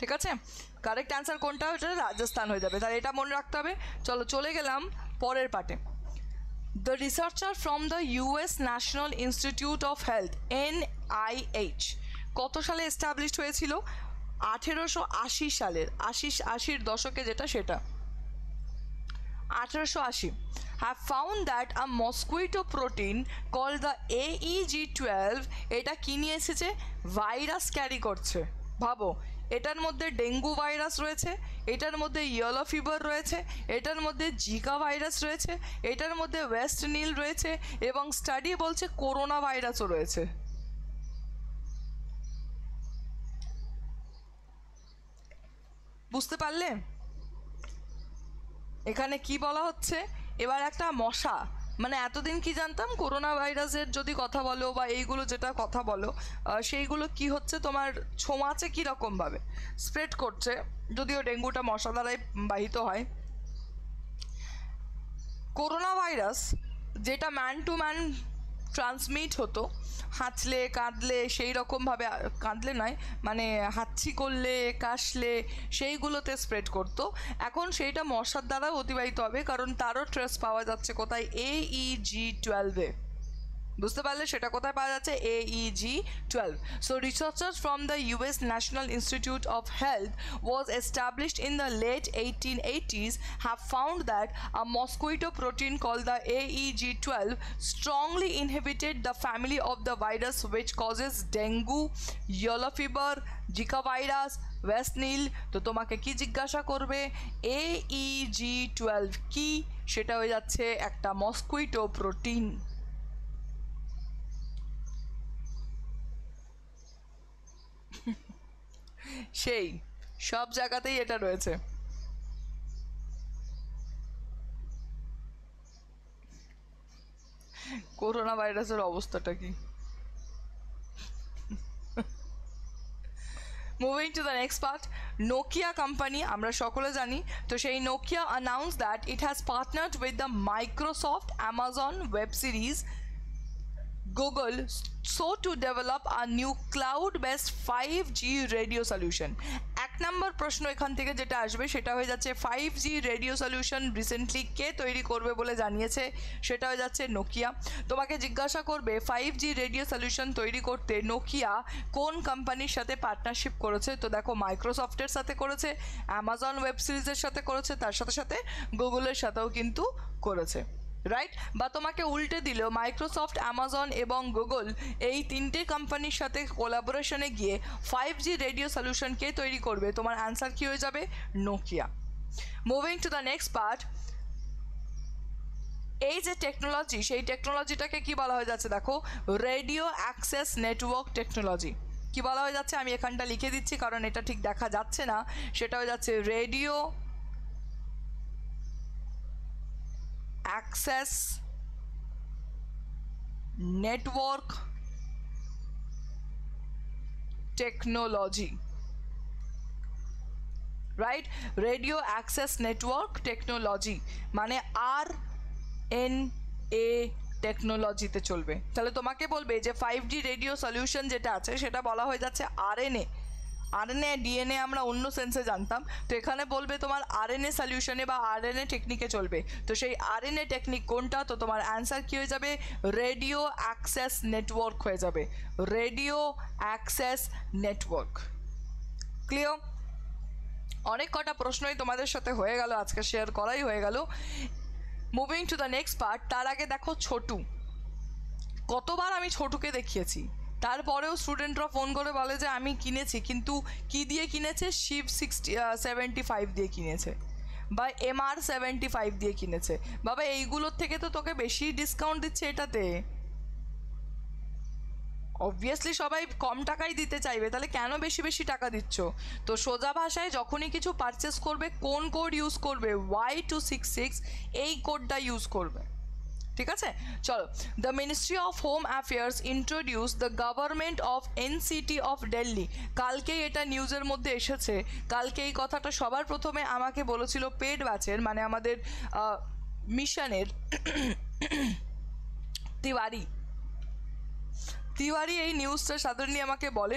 ঠিক আছে? কারেক্ট অ্যান্সার কোনটা? ওটা রাজস্থান হয়ে যাবে। তাহলে এটা মনে রাখতে হবে। চলো, চলে গেলাম পরের পার্টে। The researcher from the US national institute of health N IH কত সালে এস্টাবলিশড হয়েছিল? আঠেরোশো আশি সালের আশি আশির দশকে যেটা, সেটা। আঠেরোশো আশি। Have found that a mosquito protein call the AG twelve এটা কি নিয়ে এসেছে? ভাইরাস ক্যারি করছে। ভাবো এটার মধ্যে ডেঙ্গু ভাইরাস রয়েছে, এটার মধ্যে ইয়েলো ফিভার রয়েছে, এটার মধ্যে জিকা ভাইরাস রয়েছে, এটার মধ্যে ওয়েস্ট নীল রয়েছে এবং স্টাডি বলছে করোনা ভাইরাসও রয়েছে। বুঝতে পারলে? এখানে কি বলা হচ্ছে? এবার একটা মশা মানে এতদিন কি জানতাম? করোনা ভাইরাসের যদি কথা বলো বা এইগুলো যেটা কথা বলো সেইগুলো কি হচ্ছে? তোমার ছোঁয়াচে কীরকমভাবে? স্প্রেড করছে, যদিও ডেঙ্গুটা মশা দ্বারাই বাহিত হয়। করোনা ভাইরাস যেটা ম্যান টু ম্যান ট্রান্সমিট হতো। হাঁচলে, কাঁদলে, সেই রকমভাবে কাঁদলে নয় মানে হাঁচি করলে, কাশলে, সেইগুলোতে স্প্রেড করতো। এখন সেইটা মশার দ্বারা অতিবাহিত হবে, কারণ তারও ট্রেস পাওয়া যাচ্ছে কোথায়? এ ই জি টুয়েলভে বুঝতে পারলে সেটা কোথায় পাওয়া যাচ্ছে? AG twelve so researchers from the US national institute of health was established in the late eighteen eighties have found that a mosquito protein call the AG twelve strongly inhibited the family of the virus which causes dengue, yellow fever, Zika virus West Nile তো তোমাকে কি জিজ্ঞাসা করবে? এ ই জি টুয়েলভ কি? সেটা হয়ে যাচ্ছে একটা মস্কুইটো প্রোটিন সেই, সব জায়গাতেই এটা রয়েছে। করোনা ভাইরাসের অবস্থাটা কি? Moving to the next part Nokia company আমরা সকলে জানি, তো সেই Nokia announce that it has partnered with the Microsoft Amazon web series Google so to develop a new cloud-based 5G radio solution. এক নম্বর প্রশ্ন এখান থেকে যেটা আসবে, সেটা হয়ে যাচ্ছে five G radio solution recently কে তৈরি করবে বলে জানিয়েছে, সেটা হয়ে যাচ্ছে নোকিয়া তোমাকে জিজ্ঞাসা করবে ফাইভ জি রেডিও সলিউশন তৈরি করতে নোকিয়া কোন কোম্পানির সাথে পার্টনারশিপ করেছে? তো দেখো মাইক্রোসফটের সাথে করেছে অ্যামাজন ওয়েব সিরিজের সাথে করেছে, তার সাথে সাথে গুগলের সাথেও কিন্তু করেছে। রাইট বা তোমাকে উল্টে দিল মাইক্রোসফট অ্যামাজন এবং গুগল এই তিনটে কোম্পানির সাথে কোলাবোরেশনে গিয়ে ফাইভ জি রেডিও সলিউশন কে তৈরি করবে? তোমার অ্যান্সার কী হয়ে যাবে? Nokia moving to the next part এই যে টেকনোলজি সেই টেকনোলজিটাকে কি বলা হয়ে যাচ্ছে দেখো? রেডিও অ্যাক্সেস নেটওয়ার্ক টেকনোলজি কি বলা হয়ে যাচ্ছে? আমি এখানটা লিখে দিচ্ছি, কারণ এটা ঠিক দেখা যাচ্ছে না। সেটা হয়ে যাচ্ছে radio access network technology right radio access network technology মানে আর এন এ টেকনোলজিতে চলবে। তাহলে তোমাকে বলবে যে ফাইভ জি রেডিও সলিউশন যেটা আছে, সেটা বলা হয়ে যাচ্ছে R N A RNA DNA আমরা অন্য সেন্সে জানতাম। তো এখানে বলবে তোমার আরএনএ সলিউশনে বা আরএনএ টেকনিকে চলবে। তো সেই আরএনএ টেকনিক কোনটা? তো তোমার অ্যান্সার কী হয়ে যাবে? রেডিও অ্যাক্সেস নেটওয়ার্ক হয়ে যাবে। রেডিও অ্যাক্সেস নেটওয়ার্ক ক্লিয়ার অনেক কটা প্রশ্নই তোমাদের সাথে হয়ে গেল, আজকে শেয়ার করাই হয়ে গেল। Moving to the next part তার আগে দেখো ছোটু। কতবার আমি ছোটুকে দেখিয়েছি? তারপরেও স্টুডেন্টরা ফোন করে বলে যে, আমি কিনেছি। কিন্তু কি দিয়ে কিনেছে? শিব সিক্সটি সেভেন্টি ফাইভ দিয়ে কিনেছে বা এমআর সেভেন্টি ফাইভ দিয়ে কিনেছে। বাবা, এইগুলোর থেকে তো তোকে বেশি ডিসকাউন্ট দিচ্ছে এটাতে। অবভিয়াসলি সবাই কম টাকাই দিতে চাইবে, তাহলে কেন বেশি বেশি টাকা দিচ্ছ? তো সোজা ভাষায় যখনই কিছু পারচেস করবে, কোন কোড ইউজ করবে? ওয়াই টু সিক্স সিক্স এই কোডটা ইউজ করবে। ঠিক আছে? চলো the ministry of home affairs introduce the government of NCT of Delhi কালকেই এটা নিউজের মধ্যে এসেছে। কালকে এই কথাটা সবার প্রথমে আমাকে বলেছিল পেড ব্যাচের মানে আমাদের মিশনের তিওয়ারি। তিওয়ারি এই নিউজটা সাধারণই আমাকে বলে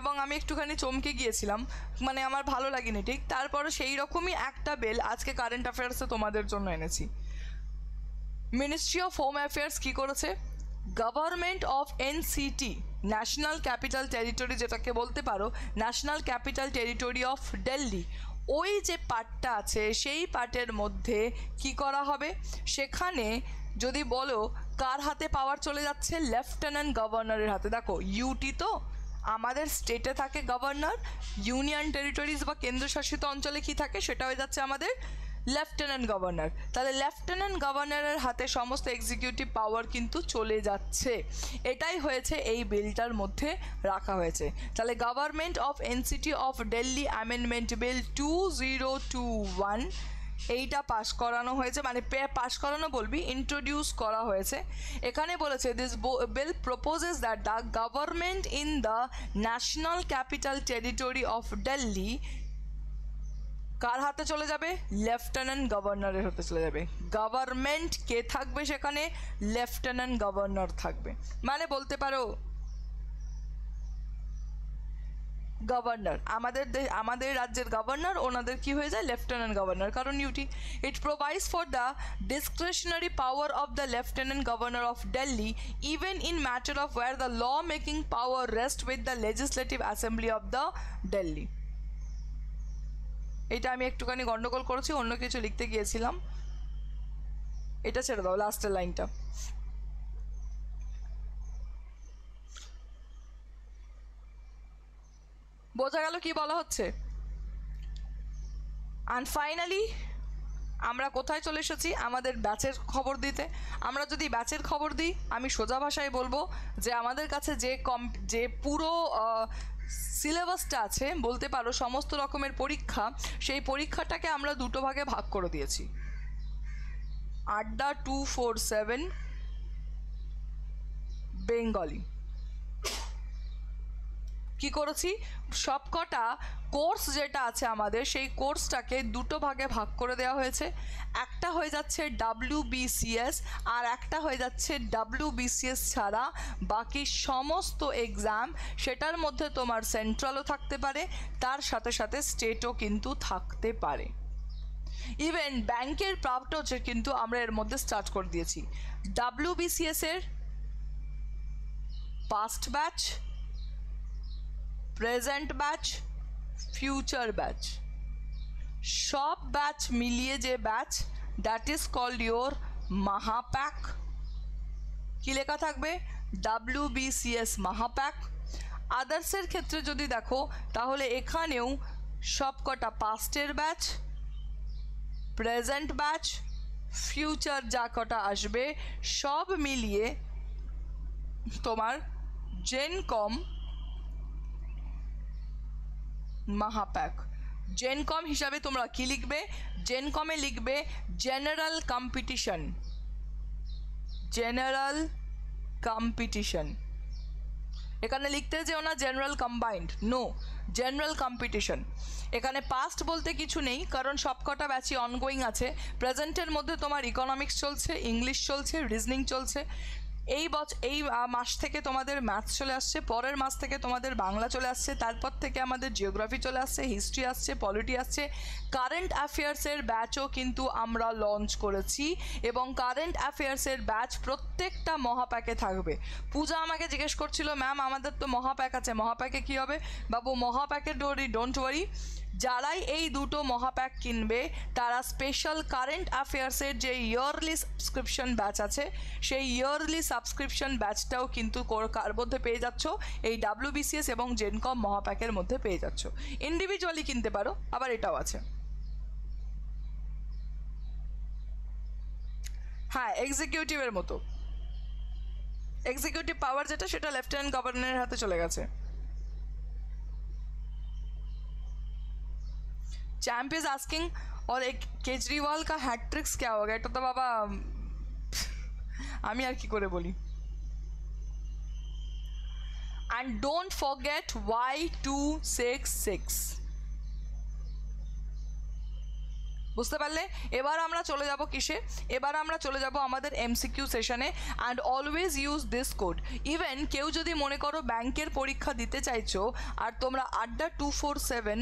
এবং আমি একটুখানি চমকে গিয়েছিলাম। মানে আমার ভালো লাগেনি, ঠিক? তারপরে সেই রকমই একটা বেল আজকে কারেন্ট অ্যাফেয়ার্সে তোমাদের জন্য এনেছি। মিনিস্ট্রি অফ হোম অ্যাফেয়ার্স কী করেছে? Government of NCT national capital territory যেটাকে বলতে পারো national capital territory of Delhi ওই যে পার্টটা আছে, সেই পার্টের মধ্যে কি করা হবে? সেখানে যদি বলো, কার হাতে পাওয়ার চলে যাচ্ছে? লেফটেন্যান্ট গভর্নরের হাতে। দেখো ইউটি তো আমাদের স্টেটে থাকে গভর্নর ইউনিয়ন টেরিটরিজ বা কেন্দ্রশাসিত অঞ্চলে কি থাকে? সেটা হয়ে যাচ্ছে আমাদের লেফটেন্যান্ট গভর্নর তাহলে লেফটেন্যান্ট গভর্নরের হাতে সমস্ত এক্সিকিউটিভ পাওয়ার কিন্তু চলে যাচ্ছে। এটাই হয়েছে, এই বিলটার মধ্যে রাখা হয়েছে। তাহলে government of NCT of Delhi amendment bill two zero two one এইটা পাস করানো হয়েছে। মানে পাস করানো বলবি ইন্ট্রোডিউস করা হয়েছে। এখানে বলেছে this bill proposes that the government in the national capital territory of Delhi কার হাতে চলে যাবে? লেফটেন্যান্ট গভর্নরের হাতে চলে যাবে। গভর্নমেন্ট কে থাকবে সেখানে? লেফটেন্যান্ট গভর্নর থাকবে। মানে বলতে পারো গভর্নর আমাদের আমাদের রাজ্যের গভর্নর ওনাদের কি হয়ে যায়? লেফটেন্যান্ট গভর্নর কারণ UT it provides for the discretionary power of the lieutenant governor of Delhi even in matter of where the law making power rest with the legislative assembly of the Delhi এটা আমি একটুখানি গন্ডগোল করেছি, অন্য কিছু লিখতে গিয়েছিলাম। এটা ছেড়ে দাও লাস্টের লাইনটা। বোঝা গেল কি বলা হচ্ছে? অ্যান্ড ফাইনালি আমরা কোথায় চলে এসেছি? আমাদের ব্যাচের খবর দিতে। আমরা যদি ব্যাচের খবর দিই, আমি সোজা ভাষায় বলব যে আমাদের কাছে যে কম যে পুরো সিলেবাসটা আছে, বলতে পারো সমস্ত রকমের পরীক্ষা, সেই পরীক্ষাটাকে আমরা দুটো ভাগে ভাগ করে দিয়েছি। Adda two four seven Bengali কি করেছি? সবকটা কোর্স যেটা আছে আমাদের, সেই কোর্সটাকে দুটো ভাগে ভাগ করে দেওয়া হয়েছে। একটা হয়ে যাচ্ছে ডাব্লিউ আর একটা হয়ে যাচ্ছে ডাব্লিউ ছাড়া বাকি সমস্ত এক্সাম সেটার মধ্যে তোমার সেন্ট্রালও থাকতে পারে, তার সাথে সাথে স্টেটও কিন্তু থাকতে পারে। ইভেন ব্যাংকের প্রাপ্টও কিন্তু আমরা এর মধ্যে স্টার্ট করে দিয়েছি। ডাব্লিউ বিসিএস এর past batch present batch, future batch. সব ব্যাচ মিলিয়ে যে batch that is called your Mahapack কী লেখা থাকবে? ডাব্লিউ বিসিএস মাহাপ্যাক আদার্সের ক্ষেত্রে যদি দেখো, তাহলে এখানেও সব কটা পাস্টের ব্যাচ প্রেজেন্ট ব্যাচ ফিউচার যা কটা আসবে, সব মিলিয়ে তোমার জেনকম কম মাহাপ্যাক জেনকম হিসাবে তোমরা কি লিখবে? জেনকমে লিখবে জেনারেল কম্পিটিশন জেনারেল কম্পিটিশন এখানে লিখতে যেও না general combined no general competition এখানে পাস্ট বলতে কিছু নেই, কারণ সবকটা ব্যাচই অনগোয়িং আছে। প্রেজেন্টের মধ্যে তোমার ইকোনমিক্স চলছে ইংলিশ চলছে রিজনিং চলছে। এই বছর এই মাস থেকে তোমাদের ম্যাথস চলে আসছে, পরের মাস থেকে তোমাদের বাংলা চলে আসছে, তারপর থেকে আমাদের জিওগ্রাফি চলে আসছে হিস্ট্রি আসছে পলিটি আসছে। কারেন্ট অ্যাফেয়ার্সের ব্যাচও কিন্তু আমরা লঞ্চ করেছি এবং কারেন্ট অ্যাফেয়ার্সের ব্যাচ প্রত্যেকটা মহাপ্যাকে থাকবে। পূজা আমাকে জিজ্ঞেস করছিল ম্যাম আমাদের তো মহাপ্যাক আছে, মহাপ্যাকে কী হবে? বাবু মহাপ্যাকে ডোরি ডোন্ট ওয়ারি যারাই এই দুটো মহাপ্যাক কিনবে, তারা স্পেশাল কারেন্ট অ্যাফেয়ার্সের যে ইয়ারলি সাবস্ক্রিপশন ব্যাচ আছে, সেই ইয়ারলি সাবস্ক্রিপশন ব্যাচটাও কিন্তু কোর- মধ্যে পেয়ে যাচ্ছ? এই ডাব্লিউবিসিএস এবং জেনকম মহাপ্যাকের মধ্যে পেয়ে যাচ্ছ। ইন্ডিভিজুয়ালি কিনতে পারো, আবার এটাও আছে। হ্যাঁ এক্সিকিউটিভের মতো। এক্সিকিউটিভ পাওয়ার যেটা, সেটা লেফটেন্যান্ট গভর্নরের হাতে চলে গেছে। चैंप इज आस्किंग और एक কেজরিওয়াল का হ্যাট্রিক্স क्या होगा এটা তো বাবা উম, আমি আর কি করে বলি and don't forget Y two six six বুঝতে পারলে এবার আমরা চলে যাব কিসে এবার আমরা চলে যাব আমাদের এমসিকিউ সেশনে and always use this code even কেউ যদি মনে করো ব্যাংকের পরীক্ষা দিতে চাইছো আর তোমরা আড্ডা টু ফোর সেভেন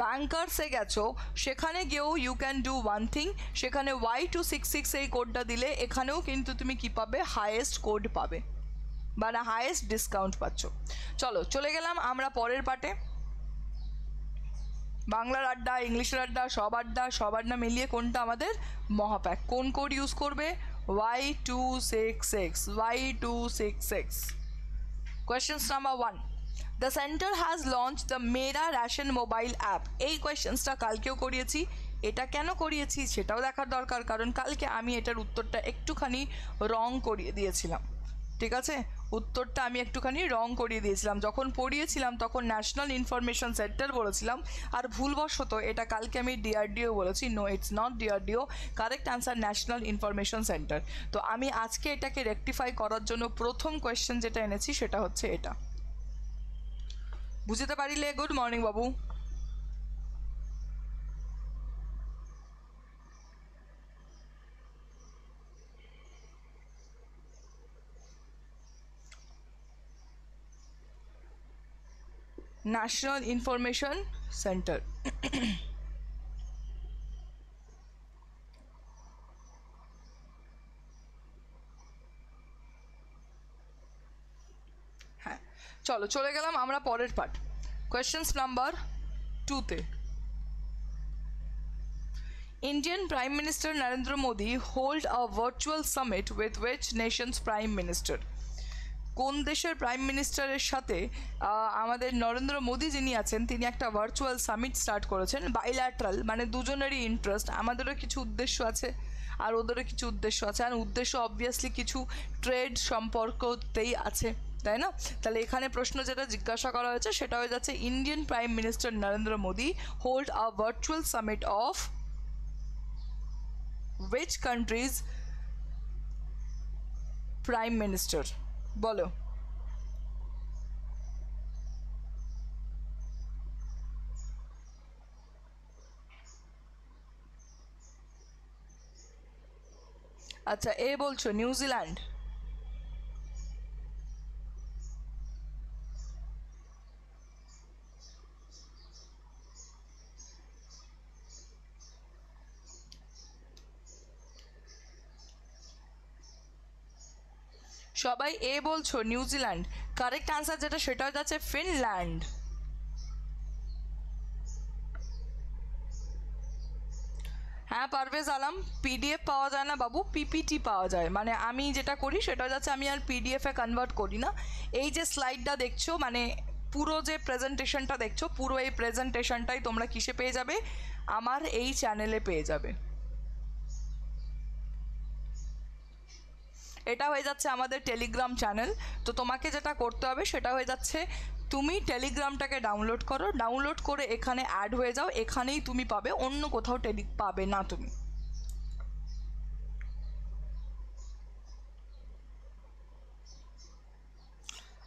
ব্যাংকার্সে গেছো, সেখানে গিয়েও you can do one thing সেখানে ওয়াই টু সিক্স সিক্স এই কোডটা দিলে এখানেও কিন্তু তুমি কি পাবে? হায়েস্ট কোড পাবে। মানে হায়েস্ট ডিসকাউন্ট পাচ্ছ। চলো, চলে গেলাম আমরা পরের পার্টে বাংলার আড্ডা, ইংলিশের আড্ডা, সব আড্ডা সব আড্ডা মিলিয়ে কোনটা আমাদের? মহাপ্যাক। কোন কোড ইউজ করবে? Y two six six Y two six six questions number one the centre has launch the Mera Ration mobile app এই কোয়েশ্চেন্সটা কালকেও করিয়েছি। এটা কেন করিয়েছি সেটাও দেখার দরকার, কারণ কালকে আমি এটার উত্তরটা একটুখানি রং করিয়ে দিয়েছিলাম। ঠিক আছে? উত্তরটা আমি একটুখানি রং করিয়ে দিয়েছিলাম। যখন পড়িয়েছিলাম তখন ন্যাশনাল ইনফরমেশন সেন্টার বলেছিলাম, আর ভুলবশত এটা কালকে আমি ডিআরডিও বলেছি। No it's not DRDO correct answer national information centre তো আমি আজকে এটাকে রেকটিফাই করার জন্য প্রথম কোয়েশ্চেন যেটা এনেছি সেটা হচ্ছে এটা। বুঝতে পারিলে good morning Babu national information centre হ্যাঁ চলো, চলে গেলাম আমরা পরের পার্ট কোয়েশ্চেন্স নাম্বার টুতে Indian Prime Minister Narendra Modi hold a virtual summit with which nation's Prime Minister? কোন দেশের প্রাইম মিনিস্টারের সাথে আমাদের নরেন্দ্র মোদী যিনি আছেন, তিনি একটা ভার্চুয়াল সামিট স্টার্ট করেছেন বাইল্যাট্রাল মানে দুজনেরই ইন্টারেস্ট আমাদেরও কিছু উদ্দেশ্য আছে আর ওদেরও কিছু উদ্দেশ্য আছে, আর উদ্দেশ্য অবভিয়াসলি কিছু ট্রেড সম্পর্কতেই আছে। তাই না? তাহলে এখানে প্রশ্ন যেটা জিজ্ঞাসা করা হয়েছে, সেটা হয়ে যাচ্ছে Indian prime minister Narendra Modi hold a virtual summit of which country's prime minister? বলো। আচ্ছা এ বলছো নিউজিল্যান্ড সবাই এ বলছো নিউজিল্যান্ড কারেক্ট আনসার যেটা, সেটা হয়ে যাচ্ছে ফিনল্যান্ড। হ্যাঁ পারভেজ আলম পিডিএফ পাওয়া যায় না বাবু পিপিটি পাওয়া যায়। মানে আমি যেটা করি, সেটা যাচ্ছে আমি আর পিডিএফে কনভার্ট করি না। এই যে স্লাইডটা দেখছ মানে পুরো যে প্রেজেন্টেশনটা দেখছ, পুরো এই প্রেজেন্টেশনটাই তোমরা কিসে পেয়ে যাবে? আমার এই চ্যানেলে পেয়ে যাবে। এটা হয়ে যাচ্ছে আমাদের টেলিগ্রাম চ্যানেল তো তোমাকে যেটা করতে হবে সেটা হয়ে যাচ্ছে তুমি টেলিগ্রামটাকে ডাউনলোড করো ডাউনলোড করে এখানে অ্যাড হয়ে যাও এখানেই তুমি পাবে অন্য কোথাও টেলি পাবে না তুমি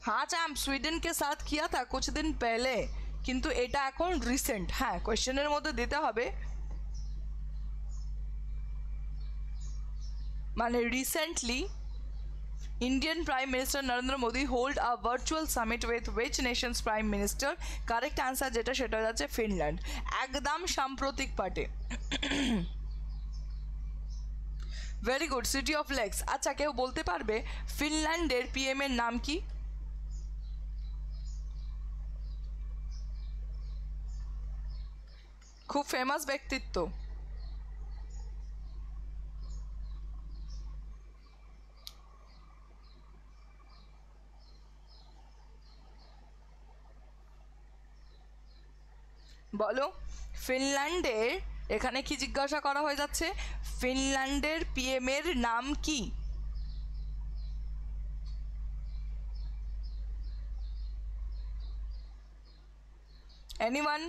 हाँ चैम्प स्वीडन के साथ किया था कुछ दिन पहले কিন্তু এটা এখন রিসেন্ট হ্যাঁ কোয়েশ্চেনের মধ্যে দিতে হবে মানে recently Indian Prime Minister Narendra Modi hold a virtual summit with which nation's prime minister correct answer যেটা সেটা যাচ্ছে ফিনল্যান্ড একদম সাম্প্রতিক পাটে very good city of lakes আচ্ছা কেউ বলতে পারবে ফিনল্যান্ডের পিএম এর নাম কি? খুব ফেমাস ব্যক্তিত্ব। বলো। ফিনল্যান্ডের, এখানে কি জিজ্ঞাসা করা হয়ে যাচ্ছে? ফিনল্যান্ডের পিএম এর নাম কি? Anyone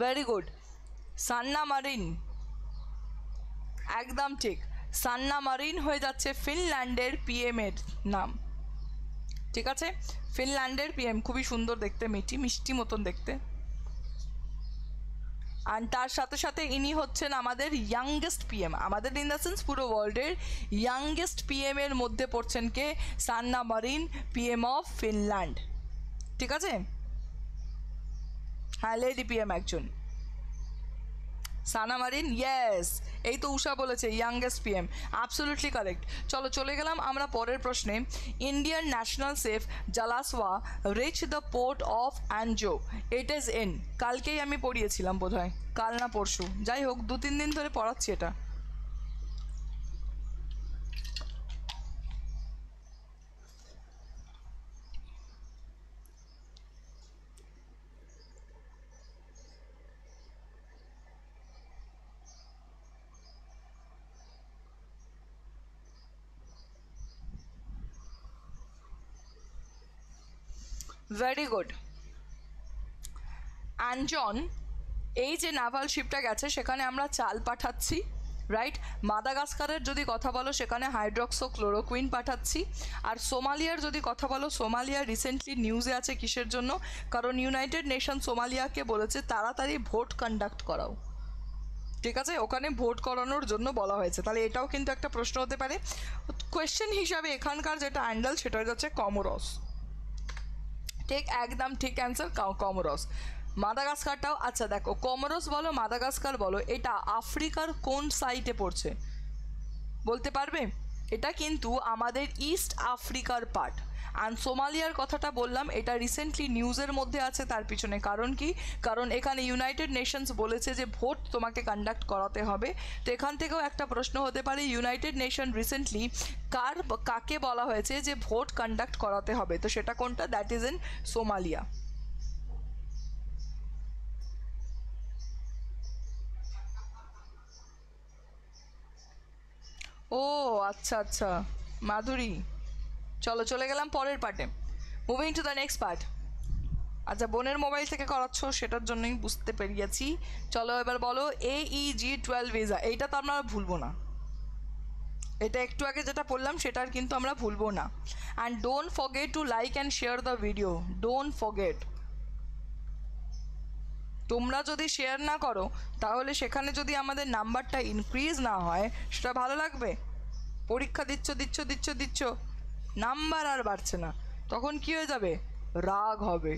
very good Sanna Marin. একদম ঠিক। সান্না মারিন হয়ে যাচ্ছে ফিনল্যান্ডের পিএম এর নাম। ঠিক আছে? ফিনল্যান্ডের পিএম খুবই সুন্দর দেখতে মিটি মিষ্টি মতন দেখতে। আর তার সাথে সাথে ইনি হচ্ছেন আমাদের ইয়াংগেস্ট পিএম আমাদের ইন দ্য সেন্স পুরো ওয়ার্ল্ডের ইয়াংগেস্ট পিএম এর মধ্যে পড়ছেন কে? Sanna Marin PM of Finland ঠিক আছে? হ্যাঁ লেডি পিএম একজন। সানা মারিন ইয়েস এই তো উষা বলেছে ইয়াংগেস্ট পিএম অ্যাবসোলিউটলি কারেক্ট চলো চলে গেলাম আমরা পরের প্রশ্নে। Indian national safe Jalashwa reach the port of Anjouan it is an কালকেই আমি পড়িয়েছিলাম বোধহয়, কাল না পরশু। যাই হোক দু তিন দিন ধরে পড়াচ্ছি এটা। ভেরি গুড অ্যানজন এই যে নাভাল শিপটা গেছে, সেখানে আমরা চাল পাঠাচ্ছি রাইট মাদাগাস্কারের যদি কথা বলো, সেখানে হাইড্রক্সো ক্লোরোকুইন পাঠাচ্ছি। আর সোমালিয়ার যদি কথা বলো, সোমালিয়া রিসেন্টলি নিউজে আছে কিসের জন্য? কারণ ইউনাইটেড নেশন সোমালিয়াকে বলেছে, তাড়াতাড়ি ভোট কন্ডাক্ট করাও। ঠিক আছে? ওখানে ভোট করানোর জন্য বলা হয়েছে। তাহলে এটাও কিন্তু একটা প্রশ্ন হতে পারে। কোয়েশ্চেন হিসাবে এখানকার যেটা অ্যান্ডেল সেটা যাচ্ছে কমোরস। ঠিক, একদম ঠিক অ্যান্সার কমরস। মাদাগাস্কারটাও আচ্ছা দেখো, কমরস বলো, মাদাগাস্কার বলো, এটা আফ্রিকার কোন সাইটে পড়ছে? বলতে পারবে? এটা কিন্তু আমাদের ইস্ট আফ্রিকার পার্ট অ্যান্ড সোমালিয়ার কথাটা বললাম, এটা রিসেন্টলি নিউজের মধ্যে আছে তার পিছনে। কারণ কি? কারণ এখানে ইউনাইটেড নেশনস বলেছে যে ভোট তোমাকে কন্ডাক্ট করাতে হবে। তো এখান থেকেও একটা প্রশ্ন হতে পারে ইউনাইটেড নেশন রিসেন্টলি কার কাকে বলা হয়েছে যে ভোট কন্ডাক্ট করাতে হবে? তো সেটা কোনটা? দ্যাট ইজ ইন সোমালিয়া ও আচ্ছা আচ্ছা। মাধুরী। চলো, চলে গেলাম পরের পার্টে moving to the next part আচ্ছা বোনের মোবাইল থেকে করাচ্ছ, সেটার জন্যই বুঝতে পেরিয়েছি। চলো, এবার বলো A E G twelve visa এইটা তো আমরা ভুলবো না। এটা একটু আগে যেটা পড়লাম সেটার কিন্তু আমরা ভুলবো না। And don't forget to like and share the video don't forget তোমরা যদি শেয়ার না করো, তাহলে সেখানে যদি আমাদের নাম্বারটা ইনক্রিজ না হয়, সেটা ভালো লাগবে? পরীক্ষা দিচ্ছ দিচ্ছ দিচ্ছ দিচ্ছ, নাম্বার আর বাড়ছে না। তখন কি হয়ে যাবে? রাগ হবে।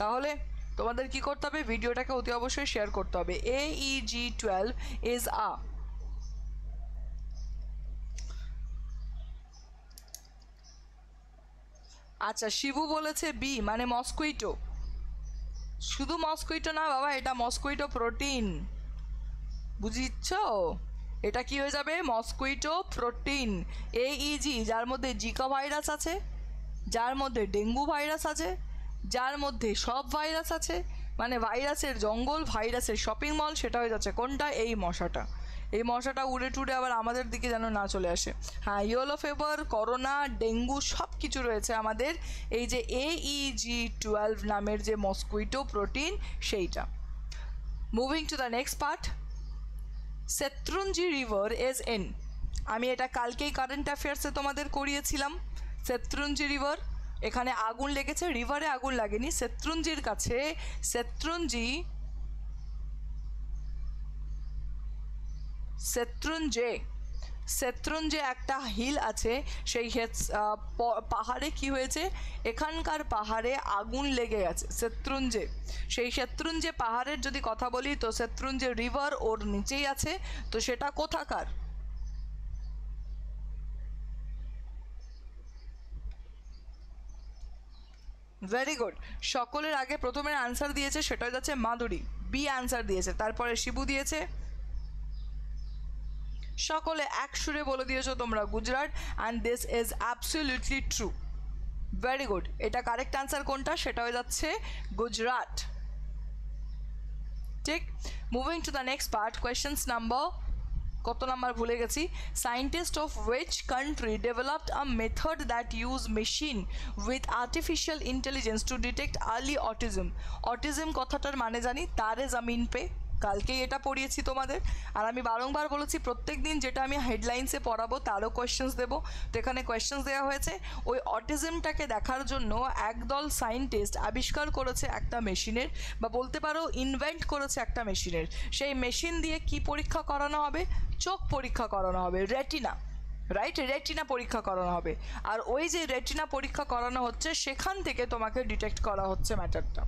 তাহলে তোমাদের কি করতে হবে? ভিডিওটাকে অতি অবশ্যই শেয়ার করতে হবে। A E G twelve is a আচ্ছা শিবু বলেছে বি মানে মস্কুইটো শুধু মস্কুইটো না বাবা, এটা মস্কুইটো প্রোটিন। বুঝিচ্ছ? এটা কি হয়ে যাবে? Mosquito protein. এইজি যার মধ্যে জিকা ভাইরাস আছে, যার মধ্যে ডেঙ্গু ভাইরাস আছে, যার মধ্যে সব ভাইরাস আছে মানে ভাইরাসের জঙ্গল, ভাইরাসের শপিং মল, সেটা হয়ে যাচ্ছে। কোনটা? এই মশাটা। এই মশাটা উড়ে টুড়ে আবার আমাদের দিকে যেন না চলে আসে। হ্যাঁ ইয়েলো ফেভার করোনা ডেঙ্গু সব কিছু রয়েছে আমাদের। এই যে এইজি টুয়েলভ নামের যে মস্কুইটো প্রোটিন সেইটা। Moving to the next part Shetrunji river is an আমি এটা কালকেই কারেন্ট অ্যাফেয়ার্সে তোমাদের করিয়েছিলাম সেত্রুঞ্জি রিভার এখানে আগুন লেগেছে রিভারে আগুন লাগেনি। সেত্রুঞ্জির কাছে সেত্রুঞ্জি সেত্রুঞ্জে। সেত্রুঞ্জে একটা হিল আছে, সেই পাহাড়ে কি হয়েছে? এখানকার পাহাড়ে আগুন লেগে গেছে শত্রুঞ্জে সেই শত্রুঞ্জে পাহাড়ের যদি কথা বলি, তো সেত্রুঞ্জে রিভার ওর নিচেই আছে, তো সেটা কোথাকার? ভেরি গুড সকলের আগে প্রথমে আনসার দিয়েছে, সেটা যাচ্ছে মাধুরী বি আনসার দিয়েছে, তারপরে শিবু দিয়েছে। সকলে এক সুরে বলে দিয়েছ তোমরা Gujarat and this is absolutely true very good এটা কারেক্ট আনসার কোনটা? সেটা হয়ে যাচ্ছে গুজরাট। ঠিক? Moving to the next part questions number কত নাম্বার ভুলে গেছি। Scientist of which country developed a method that use machine with artificial intelligence to detect early autism autism কথাটার মানে জানি? তারে জামিন পে। কালকেই এটা পড়িয়েছি তোমাদের। আর আমি বারংবার বলেছি প্রত্যেক দিন যেটা আমি হেডলাইন্সে পড়াবো, তারও কোয়েশ্চেন্স দেবো। তো এখানে কোয়েশ্চেন্স দেওয়া হয়েছে, ওই অটিজমটাকে দেখার জন্য একদল সায়েন্টিস্ট আবিষ্কার করেছে একটা মেশিনের, বা বলতে পারো ইনভেন্ট করেছে একটা মেশিনের। সেই মেশিন দিয়ে কি পরীক্ষা করানো হবে? চোখ পরীক্ষা করানো হবে রেটিনা রাইট রেটিনা পরীক্ষা করানো হবে। আর ওই যে রেটিনা পরীক্ষা করানো হচ্ছে, সেখান থেকে তোমাকে ডিটেক্ট করা হচ্ছে ম্যাটারটা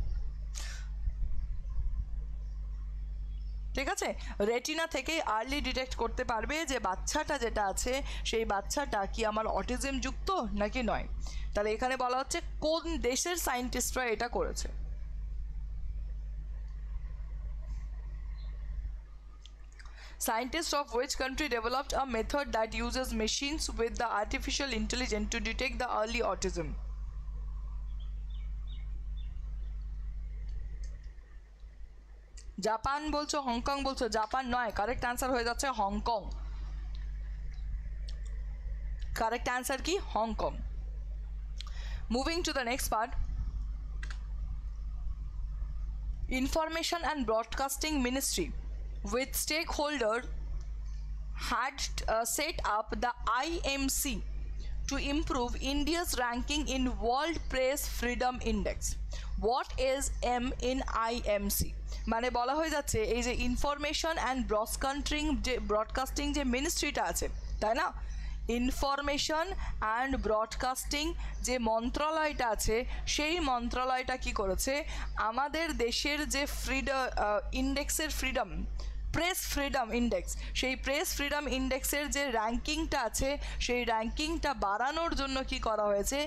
ঠিক আছে রেটিনা থেকেই আর্লি ডিটেক্ট করতে পারবে যে বাচ্চাটা যেটা আছে সেই বাচ্চাটা কি আমার অটিজম যুক্ত নাকি নয় তাহলে এখানে বলা হচ্ছে কোন দেশের সায়েন্টিস্টরা এটা করেছে Scientists of which country developed a method that uses machines with the artificial intelligence to detect the early autism? Japan বলছো হংকং বলছো জাপান নয় কারেক্ট অ্যান্সার হয়ে যাচ্ছে হংকং কারেক্ট অ্যান্সার কি Hong Kong moving to the next part information and broadcasting ministry with stakeholder had uh, set up the IMC to improve India's ranking in World Press Freedom Index. What is M in IMC? মানে বলা হয়ে যাচ্ছে, এই যে ইনফরমেশন অ্যান্ড ব্রডকাস্টিং যে ব্রডকাস্টিং যে মিনিস্ট্রিটা আছে, তাই না ইনফরমেশন অ্যান্ড ব্রডকাস্টিং যে মন্ত্রণালয়টা আছে, সেই মন্ত্রণালয়টা কি করেছে আমাদের দেশের যে ফ্রিড ইন্ডেক্সের ফ্রিডম প্রেস ফ্রিডম ইন্ডেক্স সেই প্রেস ফ্রিডম ইন্ডেক্সের যে র্যাঙ্কিংটা আছে, সেই র্যাঙ্কিংটা বাড়ানোর জন্য কি করা হয়েছে?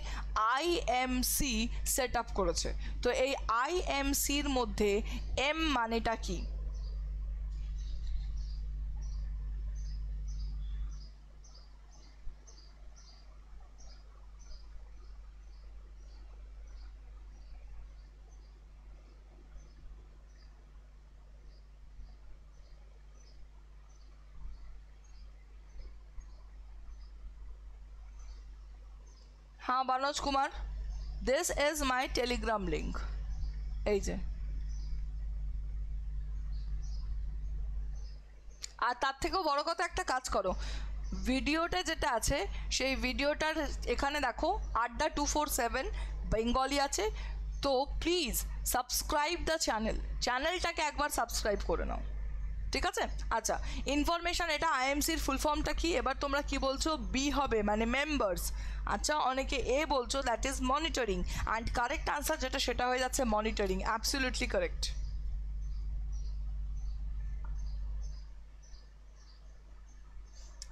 আইএমসি সেট আপ করেছে। তো এই আইএমসির মধ্যে এম মানেটা কি? হ্যাঁ Manoj Kumar. This is my Telegram link এই যে। আর তার থেকেও বড় কথা একটা কাজ করো। ভিডিওটা যেটা আছে, সেই ভিডিওটার এখানে দেখো, Adda two four seven Bengali আছে। তো প্লিজ সাবস্ক্রাইব দ্য চ্যানেল চ্যানেলটাকে একবার সাবস্ক্রাইব করে নাও। ঠিক আছে? আচ্ছা ইনফরমেশন এটা আইএমসির ফুল ফর্মটা কি? এবার তোমরা কি বলছো? বি হবে মানে মেম্বার্স আচ্ছা অনেকে এ বলছো that is monitoring and correct answer যেটা, সেটা হয়ে যাচ্ছে monitoring absolutely correct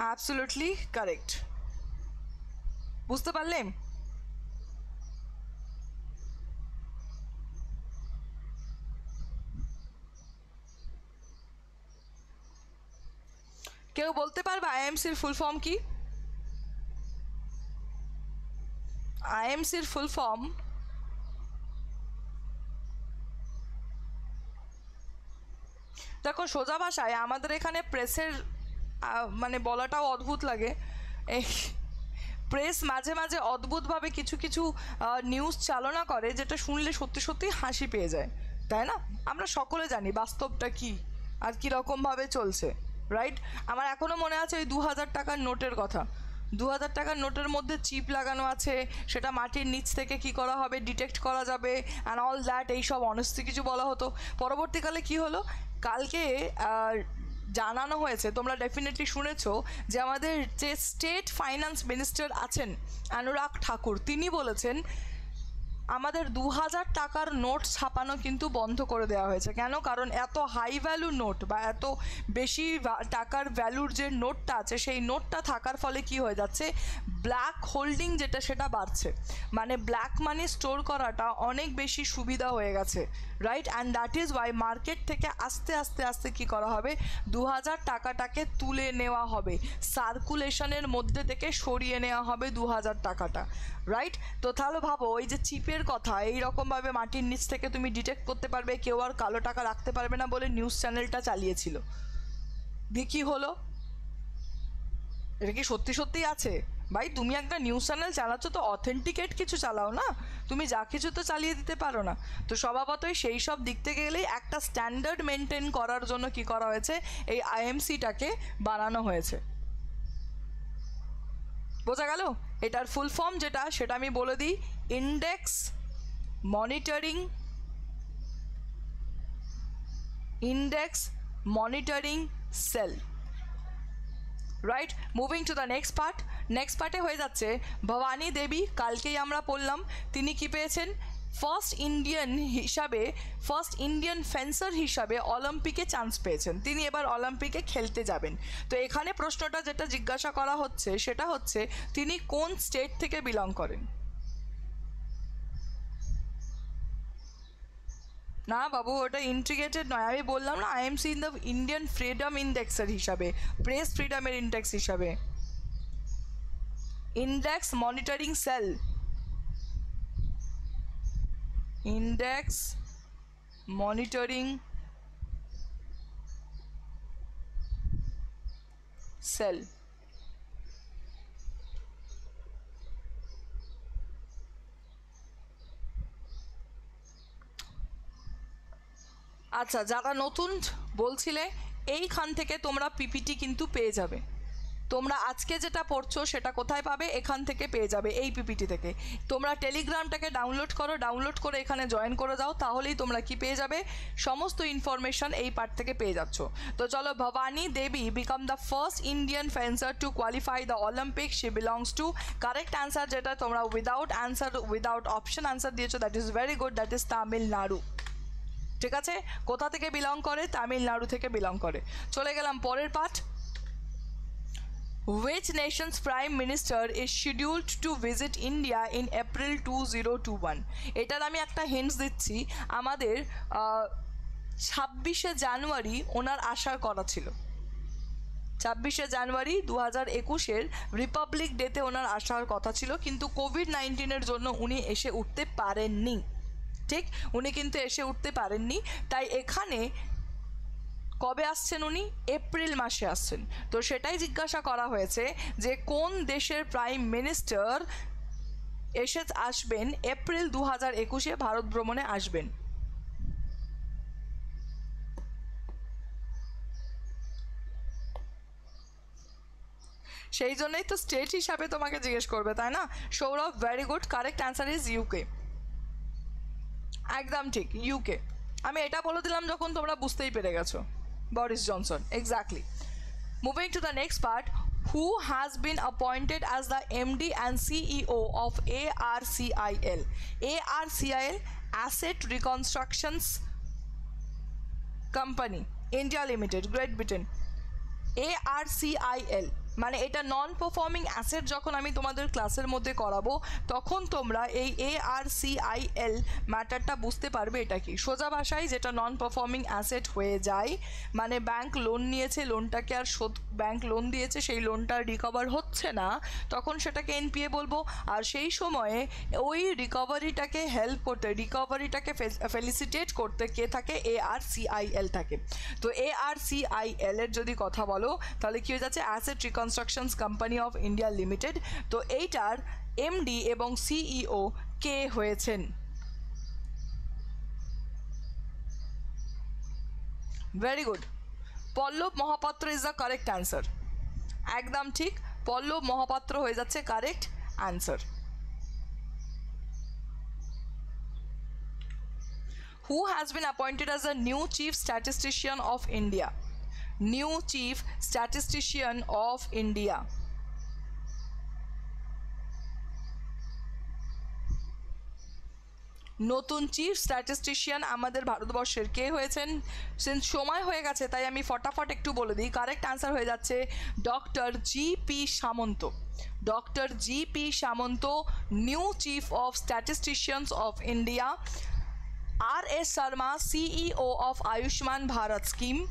absolutely correct বুঝতে পারলেন কেউ বলতে পারবে আইএমসির ফুল ফর্ম কি? আইএমসির ফুল ফর্ম দেখো, সোজা ভাষায় আমাদের এখানে প্রেসের মানে বলাটাও অদ্ভুত লাগে। এই প্রেস মাঝে মাঝে অদ্ভুতভাবে কিছু কিছু নিউজ চালনা করে যেটা শুনলে সত্যি সত্যি হাসি পেয়ে যায়, তাই না? আমরা সকলে জানি বাস্তবটা কি আর কীরকমভাবে চলছে। রাইট আমার এখনও মনে আছে ওই দু হাজার টাকার নোটের কথা। দু হাজার টাকার নোটের মধ্যে চিপ লাগানো আছে, সেটা মাটির নিচ থেকে কি করা হবে ডিটেক্ট করা যাবে অ্যান্ড অল দ্যাট এইসব অনেস্টি কিছু বলা হতো। পরবর্তীকালে কি হলো? কালকে জানানো হয়েছে, তোমরা ডেফিনেটলি শুনেছো, যে আমাদের যে স্টেট ফাইন্যান্স মিনিস্টার আছেন, অনুরাগ ঠাকুর, তিনি বলেছেন আমাদের দু হাজার টাকার নোট ছাপানো কিন্তু বন্ধ করে দেওয়া হয়েছে। কেন? কারণ এত হাই ভ্যালু নোট বা এত বেশি টাকার ভ্যালুর যে নোটটা আছে, সেই নোটটা থাকার ফলে কি হয়ে যাচ্ছে? ব্ল্যাক হোল্ডিং যেটা, সেটা বাড়ছে। মানে ব্ল্যাক মানি স্টোর করাটা অনেক বেশি সুবিধা হয়ে গেছে right and that is why market থেকে আস্তে আস্তে আস্তে কি করা হবে? দু হাজার টাকাটাকে তুলে নেওয়া হবে। সার্কুলেশনের মধ্যে থেকে সরিয়ে নেওয়া হবে দু হাজার টাকাটা রাইট তো তাহলে ভাবো, ওই যে চিপের কথা। এই রকমভাবে মাটির নিচ থেকে তুমি ডিটেক্ট করতে পারবে, কেউ আর কালো টাকা রাখতে পারবে না বলে নিউজ চ্যানেলটা চালিয়েছিল। দিয়ে কী হলো? এটা কি সত্যি সত্যি আছে? ভাই, তুমি একটা নিউজ চ্যানেল চালাচ্ছ তো অথেন্টিকেট কিছু চালাও না? তুমি যা কিছু তো চালিয়ে দিতে পারো না। তো স্বভাবতই সেই সব দিক থেকে গেলেই একটা স্ট্যান্ডার্ড মেনটেন করার জন্য কি করা হয়েছে? এই আইএমসিটাকে বানানো হয়েছে। বোঝা গেল? এটার ফুল ফর্ম যেটা, সেটা আমি বলে দিই। Index monitoring index monitoring cell. Right moving to the next part next পার্টে হয়ে যাচ্ছে, ভবানী দেবী, কালকেই আমরা পড়লাম, তিনি কি পেয়েছেন? ফার্স্ট ইন্ডিয়ান হিসাবে ফার্স্ট ইন্ডিয়ান ফেন্সার হিসাবে অলিম্পিকে চান্স পেয়েছেন। তিনি এবার অলিম্পিকে খেলতে যাবেন। তো এখানে প্রশ্নটা যেটা জিজ্ঞাসা করা হচ্ছে, সেটা হচ্ছে, তিনি কোন স্টেট থেকে বিলং করেন? না বাবু, ওটা ইন্ট্রিগেটেড নয়। আমি বললাম না I M C in the Indian freedom ইন্ডেক্সের হিসাবে প্রেস ফ্রিডমের ইন্ডেক্স হিসাবে। Index monitoring cell index monitoring cell আচ্ছা যারা নতুন বলছিলে, এইখান থেকে তোমরা পিপিটি কিন্তু পেয়ে যাবে। তোমরা আজকে যেটা পড়ছো, সেটা কোথায় পাবে? এখান থেকে পেয়ে যাবে, এই পিপিটি থেকে। তোমরা টেলিগ্রামটাকে ডাউনলোড করো ডাউনলোড করে এখানে জয়েন করে যাও, তাহলেই তোমরা কি পেয়ে যাবে? সমস্ত ইনফরমেশন এই পার্ট থেকে পেয়ে যাচ্ছ। তো চলো, Bhavani Devi became the first Indian fencer to qualify the Olympic she belongs to correct answer যেটা তোমরা without answer without option answer দিয়েছ that is very good that is Tamil Nadu ঠিক আছে? কোথা থেকে বিলং করে? তামিলনাড়ু থেকে বিলং করে। চলে গেলাম পরের পাঠ। Which nation's prime minister is scheduled to visit India in April 2021? এটার আমি একটা হিন্টস দিচ্ছি। আমাদের ছাব্বিশে জানুয়ারি ওনার আসার কথা ছিল। ছাব্বিশে জানুয়ারি দু হাজার একুশের রিপাবলিক ডেতে ওনার আসার কথা ছিল, কিন্তু কোভিড নাইন্টিনের জন্য উনি এসে উঠতে পারেননি। ঠিক, উনি কিন্তু এসে উঠতে পারেননি। তাই এখানে কবে আসছেন উনি? এপ্রিল মাসে আসছেন। তো সেটাই জিজ্ঞাসা করা হয়েছে যে কোন দেশের প্রাইম মিনিস্টার এসে আসবেন এপ্রিল দু হাজার একুশে ভারত ভ্রমণে আসবেন? সেই জন্যই তো স্টেট হিসাবে তোমাকে জিজ্ঞেস করবে, তাই না? Sourav very good correct answer is UK একদম ঠিক ইউকে আমি এটা বলে দিলাম যখন তোমরা বুঝতেই পেরে গেছো। Boris Johnson exactly moving to the next part who has been appointed as the MD and CEO of A R CIL A R CIL asset reconstructions company India limited Great Britain A R CIL মানে এটা নন পারফর্মিং অ্যাসেট যখন আমি তোমাদের ক্লাসের মধ্যে করাবো, তখন তোমরা এই A R C I L ম্যাটারটা বুঝতে পারবে এটা কি। সোজা ভাষায় যেটা নন পারফর্মিং অ্যাসেট হয়ে যায় মানে ব্যাংক লোন নিয়েছে লোনটাকে আর শোধ ব্যাংক লোন দিয়েছে, সেই লোনটা রিকভার হচ্ছে না, তখন সেটাকে এনপিএ বলব। আর সেই সময়ে ওই রিকভারিটাকে হেল্প করতে রিকভারিটাকে ফেলিসিটেট করতে কে থাকে? এ আর সিআইএল থাকে। তো এ আর সিআইএল এর যদি কথা বলো, তাহলে কি হয়ে যাচ্ছে? Asset reconstructions company of India limited তো এইটার এমডি এবং সিইও কে হয়েছেন? Very good Pallab Mahapatra is the correct answer একদম ঠিক, পল্লব মহাপাত্র হয়ে যাচ্ছে correct answer who has been appointed as the new chief statistician of India? New chief statistician of India. নতুন চিফ স্ট্যাটিস্টিশিয়ান আমাদের ভারতবর্ষের কে হয়েছেন? সময় হয়ে গেছে তাই আমি ফটাফট একটু বলে দিই। কারেক্ট অ্যান্সার হয়ে যাচ্ছে doctor G P Samanta doctor G P Samanta new chief of statisticians of India R S Sharma CEO of Ayushman Bharat scheme,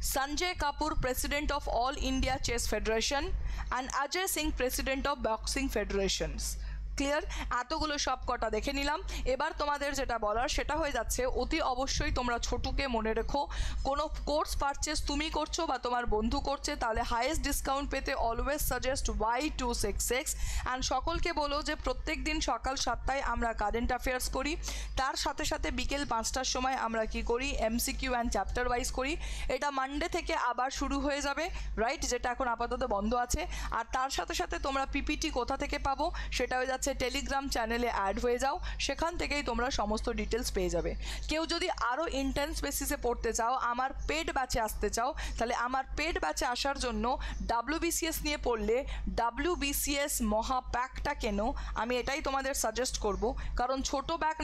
Sanjay Kapoor, President of All India Chess Federation, and Ajay Singh, President of Boxing Federations. Clear এতগুলো সব কটা দেখে নিলাম। এবার তোমাদের যেটা বলার, সেটা হয়ে যাচ্ছে, অতি অবশ্যই তোমরা ছোটুকে মনে রেখো, কোনো কোর্স পারচেস তুমি করছ বা তোমার বন্ধু করছে, তাহলে হাইয়েস্ট ডিসকাউন্ট পেতে always suggest Y two six six and সকলকে বলো যে প্রত্যেক দিন সকাল সাতটায় আমরা কারেন্ট অ্যাফেয়ার্স করি, তার সাথে সাথে বিকেল পাঁচটার সময় আমরা কি করি এমসিকিউ অ্যান্ড চ্যাপ্টার ওয়াইজ করি। এটা মানডে থেকে আবার শুরু হয়ে যাবে রাইট যেটা এখন আপাতত বন্ধ আছে। আর তার সাথে সাথে তোমরা পিপিটি কোথা থেকে পাবো, সেটা হয়ে যাচ্ছে টেলিগ্রাম চ্যানেলে অ্যাড হয়ে যাও, সেখান থেকেই তোমরা সমস্ত ডিটেলস পেয়ে যাবে। কেউ যদি আরও ইন্টেন্স বেসিসে পড়তে চাও, আমার পেড ব্যাচে আসতে চাও, তাহলে আমার পেড ব্যাচে আসার জন্য ডাব্লিউবিসিএস নিয়ে পড়লে ডাব্লিউবিসিএস মহা প্যাকটা কেন, আমি এটাই তোমাদের সাজেস্ট করব। কারণ ছোট ব্যাক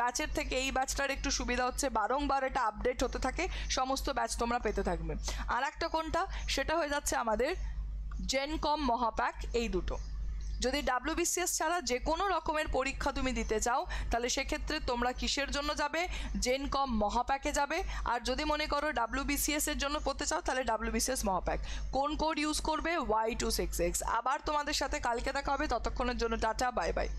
ব্যাচের থেকে এই ব্যাচটার একটু সুবিধা হচ্ছে, বারংবার এটা আপডেট হতে থাকে, সমস্ত ব্যাচ তোমরা পেতে থাকবে। আর একটা কোনটা, সেটা হয়ে যাচ্ছে আমাদের জেনকম মহাপ্যাক এই দুটো। যদি ডাব্লিউবিসিএস ছাড়া যে কোনো রকমের পরীক্ষা তুমি দিতে চাও, তাহলে সেক্ষেত্রে তোমরা কিসের জন্য যাবে? জেনকম মহাপ্যাকে যাবে। আর যদি মনে করো ডাব্লিউবিসিএস এর জন্য পড়তে চাও, তাহলে ডাব্লিউবিসিএস মহাপ্যাক। কোন কোড ইউজ করবে? ওয়াই টু সিক্স এক্স আবার তোমাদের সাথে কালকে দেখা হবে। ততক্ষণের জন্য টাটা বাই বাই